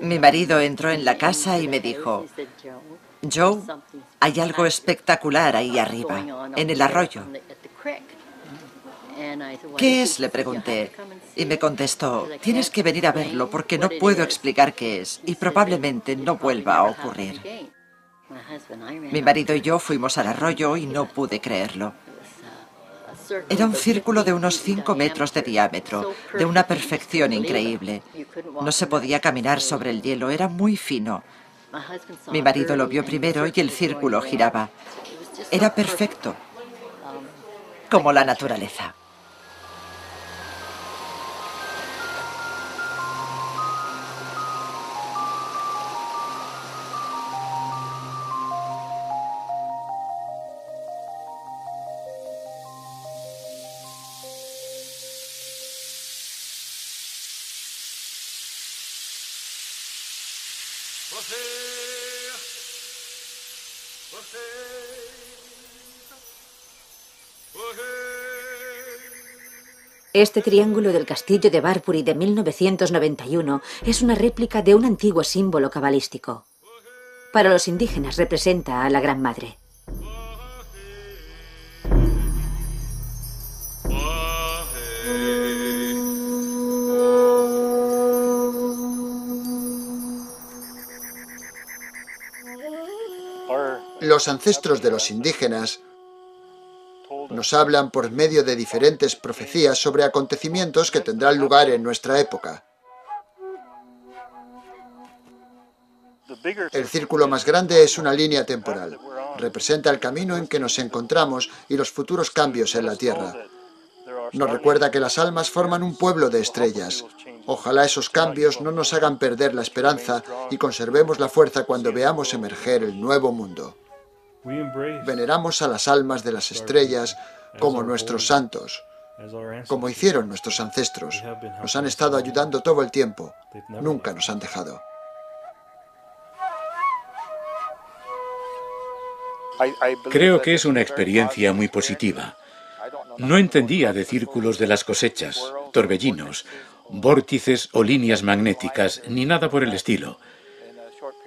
mi marido entró en la casa y me dijo, Joe, hay algo espectacular ahí arriba, en el arroyo. ¿Qué es? le pregunté. Y me contestó, tienes que venir a verlo porque no puedo explicar qué es y probablemente no vuelva a ocurrir. Mi marido y yo fuimos al arroyo y no pude creerlo. Era un círculo de unos 5 metros de diámetro, de una perfección increíble. No se podía caminar sobre el hielo, era muy fino. Mi marido lo vio primero y el círculo giraba. Era perfecto, como la naturaleza. Este triángulo del castillo de Barbury de 1991 es una réplica de un antiguo símbolo cabalístico. Para los indígenas representa a la Gran Madre. Los ancestros de los indígenas nos hablan por medio de diferentes profecías sobre acontecimientos que tendrán lugar en nuestra época. El círculo más grande es una línea temporal. Representa el camino en que nos encontramos y los futuros cambios en la Tierra. Nos recuerda que las almas forman un pueblo de estrellas. Ojalá esos cambios no nos hagan perder la esperanza y conservemos la fuerza cuando veamos emerger el nuevo mundo. Veneramos a las almas de las estrellas como nuestros santos, como hicieron nuestros ancestros. Nos han estado ayudando todo el tiempo. Nunca nos han dejado. Creo que es una experiencia muy positiva. No entendía de círculos de las cosechas, torbellinos, vórtices o líneas magnéticas, ni nada por el estilo.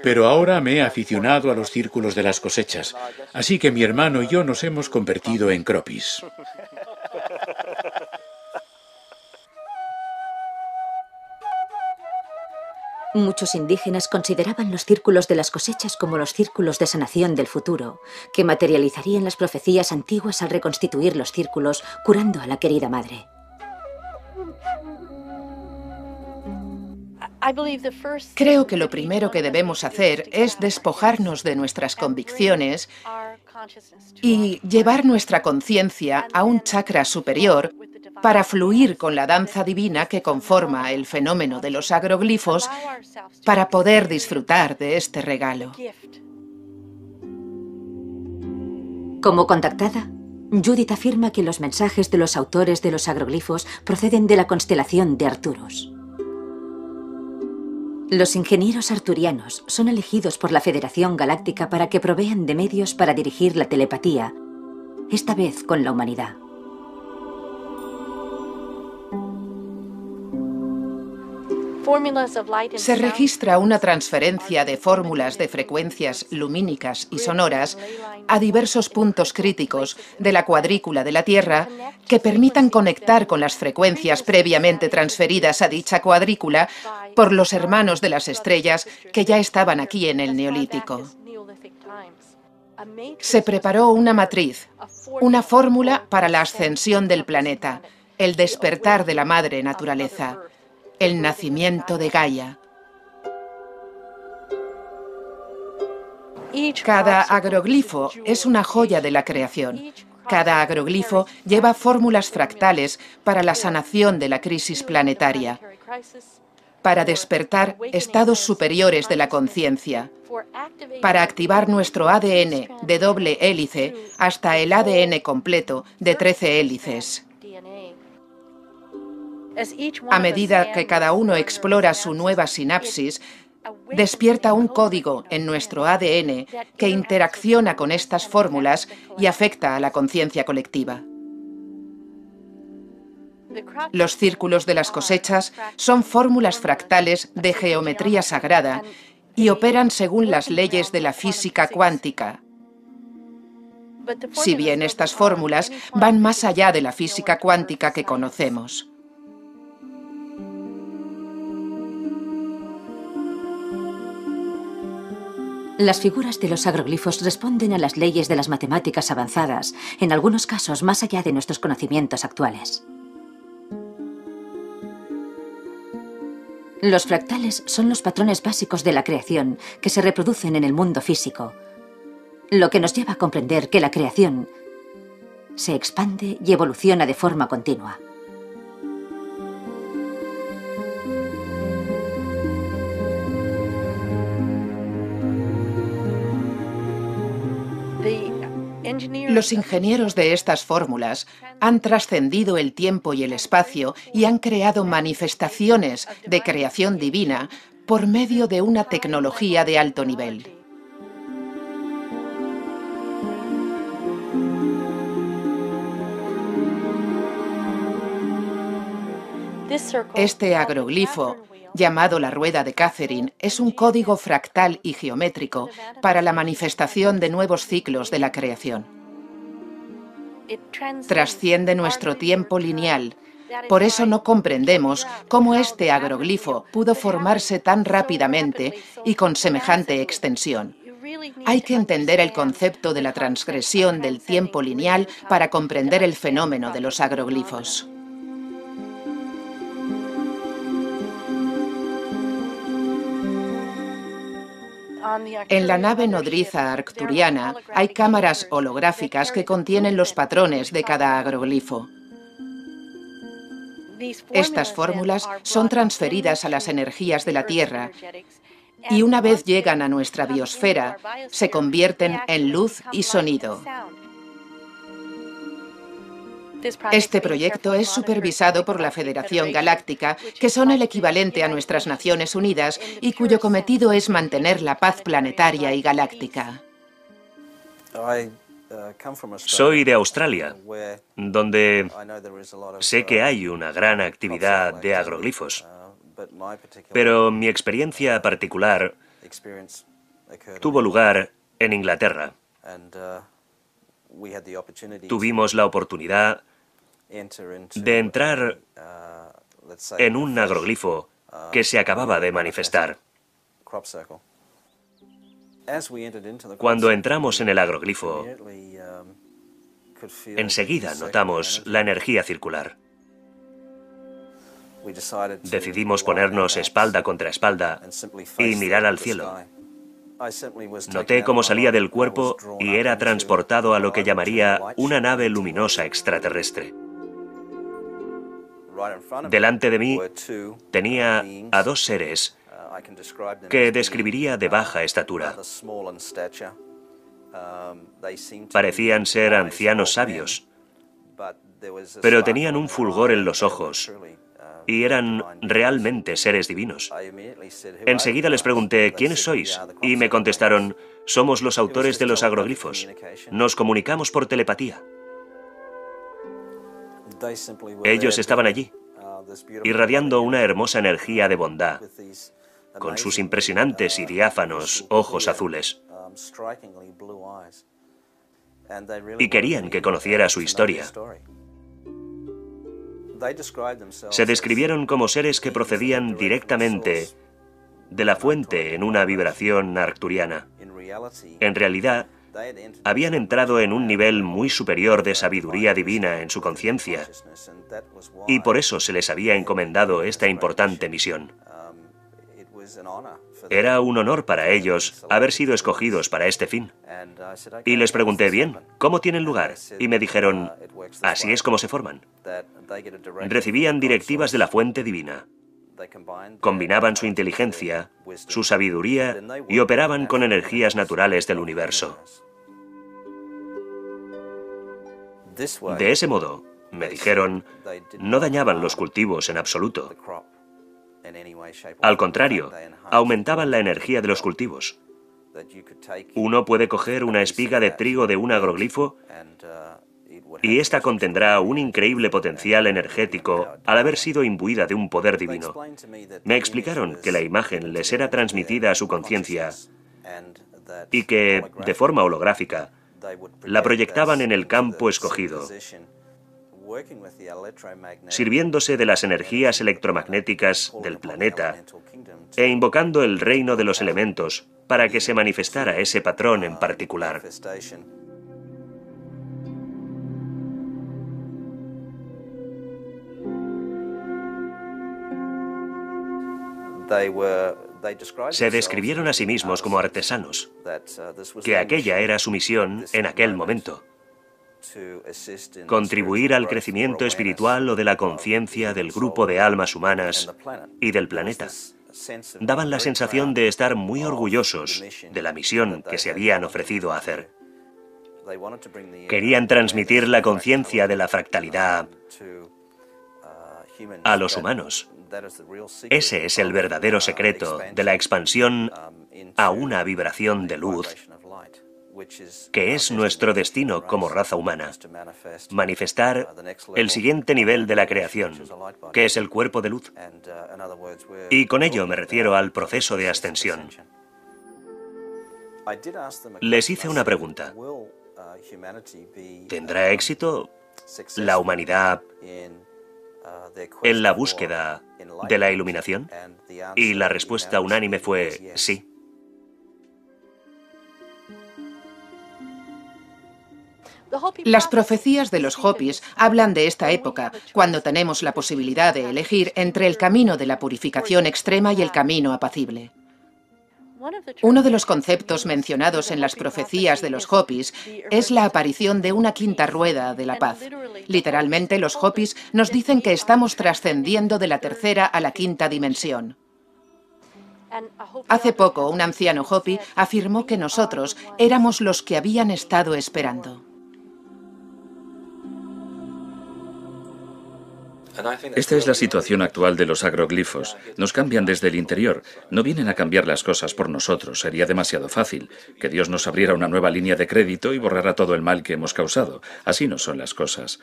Pero ahora me he aficionado a los círculos de las cosechas, así que mi hermano y yo nos hemos convertido en cropis. Muchos indígenas consideraban los círculos de las cosechas como los círculos de sanación del futuro, que materializarían las profecías antiguas al reconstituir los círculos, curando a la querida madre. Creo que lo primero que debemos hacer es despojarnos de nuestras convicciones y llevar nuestra conciencia a un chakra superior para fluir con la danza divina que conforma el fenómeno de los agroglifos para poder disfrutar de este regalo. Como contactada, Judith afirma que los mensajes de los autores de los agroglifos proceden de la constelación de Arturus. Los ingenieros arturianos son elegidos por la Federación Galáctica para que provean de medios para dirigir la telepatía, esta vez con la humanidad. Se registra una transferencia de fórmulas de frecuencias lumínicas y sonoras a diversos puntos críticos de la cuadrícula de la Tierra que permitan conectar con las frecuencias previamente transferidas a dicha cuadrícula por los hermanos de las estrellas que ya estaban aquí en el Neolítico. Se preparó una matriz, una fórmula para la ascensión del planeta, el despertar de la madre naturaleza el nacimiento de Gaia. Cada agroglifo es una joya de la creación. Cada agroglifo lleva fórmulas fractales para la sanación de la crisis planetaria, para despertar estados superiores de la conciencia, para activar nuestro ADN de doble hélice hasta el ADN completo de 13 hélices. A medida que cada uno explora su nueva sinapsis, despierta un código en nuestro ADN que interacciona con estas fórmulas y afecta a la conciencia colectiva. Los círculos de las cosechas son fórmulas fractales de geometría sagrada y operan según las leyes de la física cuántica. Si bien estas fórmulas van más allá de la física cuántica que conocemos. Las figuras de los agroglifos responden a las leyes de las matemáticas avanzadas, en algunos casos más allá de nuestros conocimientos actuales. Los fractales son los patrones básicos de la creación que se reproducen en el mundo físico, lo que nos lleva a comprender que la creación se expande y evoluciona de forma continua. Los ingenieros de estas fórmulas han trascendido el tiempo y el espacio y han creado manifestaciones de creación divina por medio de una tecnología de alto nivel. Este agroglifo llamado la rueda de Catherine, es un código fractal y geométrico para la manifestación de nuevos ciclos de la creación. Trasciende nuestro tiempo lineal. Por eso no comprendemos cómo este agroglifo pudo formarse tan rápidamente y con semejante extensión. Hay que entender el concepto de la transgresión del tiempo lineal para comprender el fenómeno de los agroglifos. En la nave nodriza arcturiana hay cámaras holográficas que contienen los patrones de cada agroglifo. Estas fórmulas son transferidas a las energías de la Tierra y una vez llegan a nuestra biosfera, se convierten en luz y sonido. Este proyecto es supervisado por la Federación Galáctica, que son el equivalente a nuestras Naciones Unidas y cuyo cometido es mantener la paz planetaria y galáctica. Soy de Australia, donde sé que hay una gran actividad de agroglifos, pero mi experiencia particular tuvo lugar en Inglaterra. Tuvimos la oportunidad de entrar uh, en un agroglifo uh, que se acababa de manifestar. Cuando entramos en el agroglifo, um, enseguida notamos la energía circular. Decidimos ponernos espalda contra espalda y mirar al cielo. Noté cómo salía del cuerpo y era transportado a lo que llamaría una nave luminosa extraterrestre. Delante de mí tenía a dos seres que describiría de baja estatura. Parecían ser ancianos sabios, pero tenían un fulgor en los ojos y eran realmente seres divinos. Enseguida les pregunté, ¿quiénes sois? Y me contestaron, somos los autores de los agroglifos. Nos comunicamos por telepatía. Ellos estaban allí, irradiando una hermosa energía de bondad, con sus impresionantes y diáfanos ojos azules. Y querían que conociera su historia. Se describieron como seres que procedían directamente de la fuente en una vibración arcturiana. En realidad, habían entrado en un nivel muy superior de sabiduría divina en su conciencia, y por eso se les había encomendado esta importante misión. Era un honor para ellos haber sido escogidos para este fin. Y les pregunté, bien, ¿cómo tienen lugar? Y me dijeron, así es como se forman. Recibían directivas de la fuente divina. Combinaban su inteligencia, su sabiduría y operaban con energías naturales del universo. De ese modo, me dijeron, no dañaban los cultivos en absoluto. Al contrario, aumentaban la energía de los cultivos. Uno puede coger una espiga de trigo de un agroglifo y esta contendrá un increíble potencial energético al haber sido imbuida de un poder divino. Me explicaron que la imagen les era transmitida a su conciencia y que, de forma holográfica, la proyectaban en el campo escogido, sirviéndose de las energías electromagnéticas del planeta e invocando el reino de los elementos para que se manifestara ese patrón en particular. Se describieron a sí mismos como artesanos, que aquella era su misión en aquel momento. Contribuir al crecimiento espiritual o de la conciencia del grupo de almas humanas y del planeta. Daban la sensación de estar muy orgullosos de la misión que se habían ofrecido a hacer. Querían transmitir la conciencia de la fractalidad a los humanos. Ese es el verdadero secreto de la expansión a una vibración de luz, que es nuestro destino como raza humana. Manifestar el siguiente nivel de la creación, que es el cuerpo de luz. Y con ello me refiero al proceso de ascensión. Les hice una pregunta. ¿Tendrá éxito la humanidad en la búsqueda de la iluminación? Y la respuesta unánime fue sí. Las profecías de los Hopis hablan de esta época, cuando tenemos la posibilidad de elegir entre el camino de la purificación extrema y el camino apacible. Uno de los conceptos mencionados en las profecías de los Hopis es la aparición de una quinta rueda de la paz. Literalmente, los Hopis nos dicen que estamos trascendiendo de la tercera a la quinta dimensión. Hace poco, un anciano Hopi afirmó que nosotros éramos los que habían estado esperando. Esta es la situación actual de los agroglifos. Nos cambian desde el interior. No vienen a cambiar las cosas por nosotros. Sería demasiado fácil. Que Dios nos abriera una nueva línea de crédito y borrara todo el mal que hemos causado. Así no son las cosas.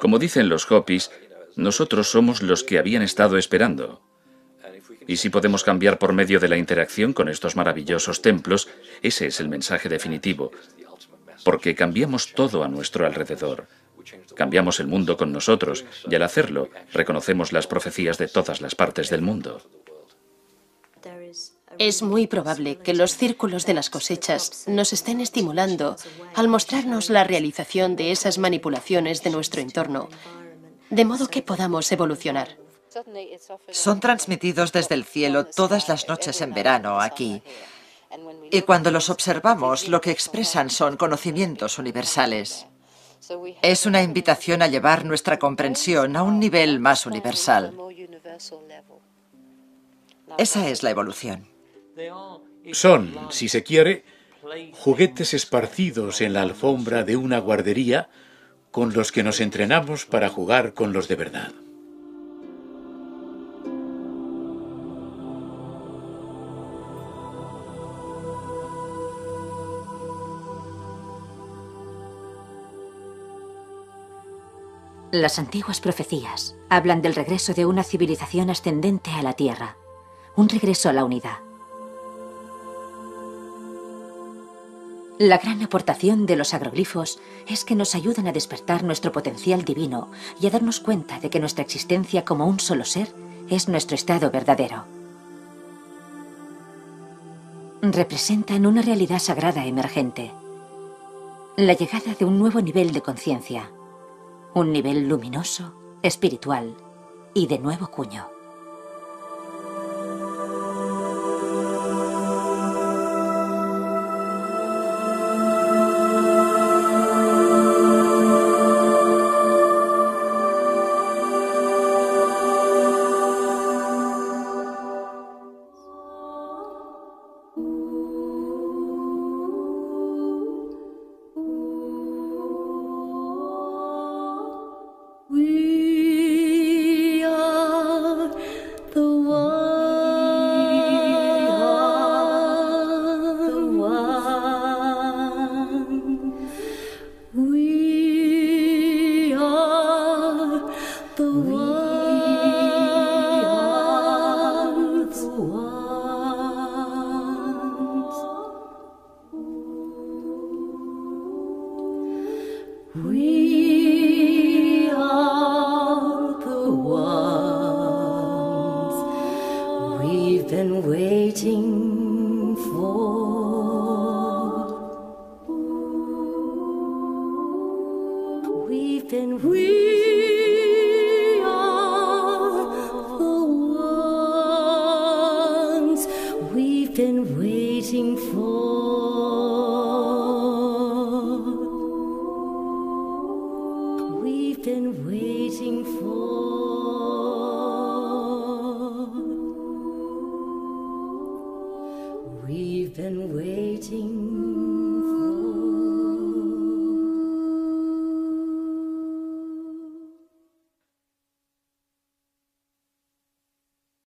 Como dicen los Hopis, nosotros somos los que habían estado esperando. Y si podemos cambiar por medio de la interacción con estos maravillosos templos, ese es el mensaje definitivo. Porque cambiamos todo a nuestro alrededor. Cambiamos el mundo con nosotros y al hacerlo reconocemos las profecías de todas las partes del mundo. Es muy probable que los círculos de las cosechas nos estén estimulando al mostrarnos la realización de esas manipulaciones de nuestro entorno, de modo que podamos evolucionar. Son transmitidos desde el cielo todas las noches en verano aquí. Y cuando los observamos, lo que expresan son conocimientos universales. Es una invitación a llevar nuestra comprensión a un nivel más universal. Esa es la evolución. Son, si se quiere, juguetes esparcidos en la alfombra de una guardería con los que nos entrenamos para jugar con los de verdad. Las antiguas profecías hablan del regreso de una civilización ascendente a la Tierra, un regreso a la unidad. La gran aportación de los agroglifos es que nos ayudan a despertar nuestro potencial divino y a darnos cuenta de que nuestra existencia como un solo ser es nuestro estado verdadero. Representan una realidad sagrada emergente, la llegada de un nuevo nivel de conciencia, un nivel luminoso, espiritual y de nuevo cuño.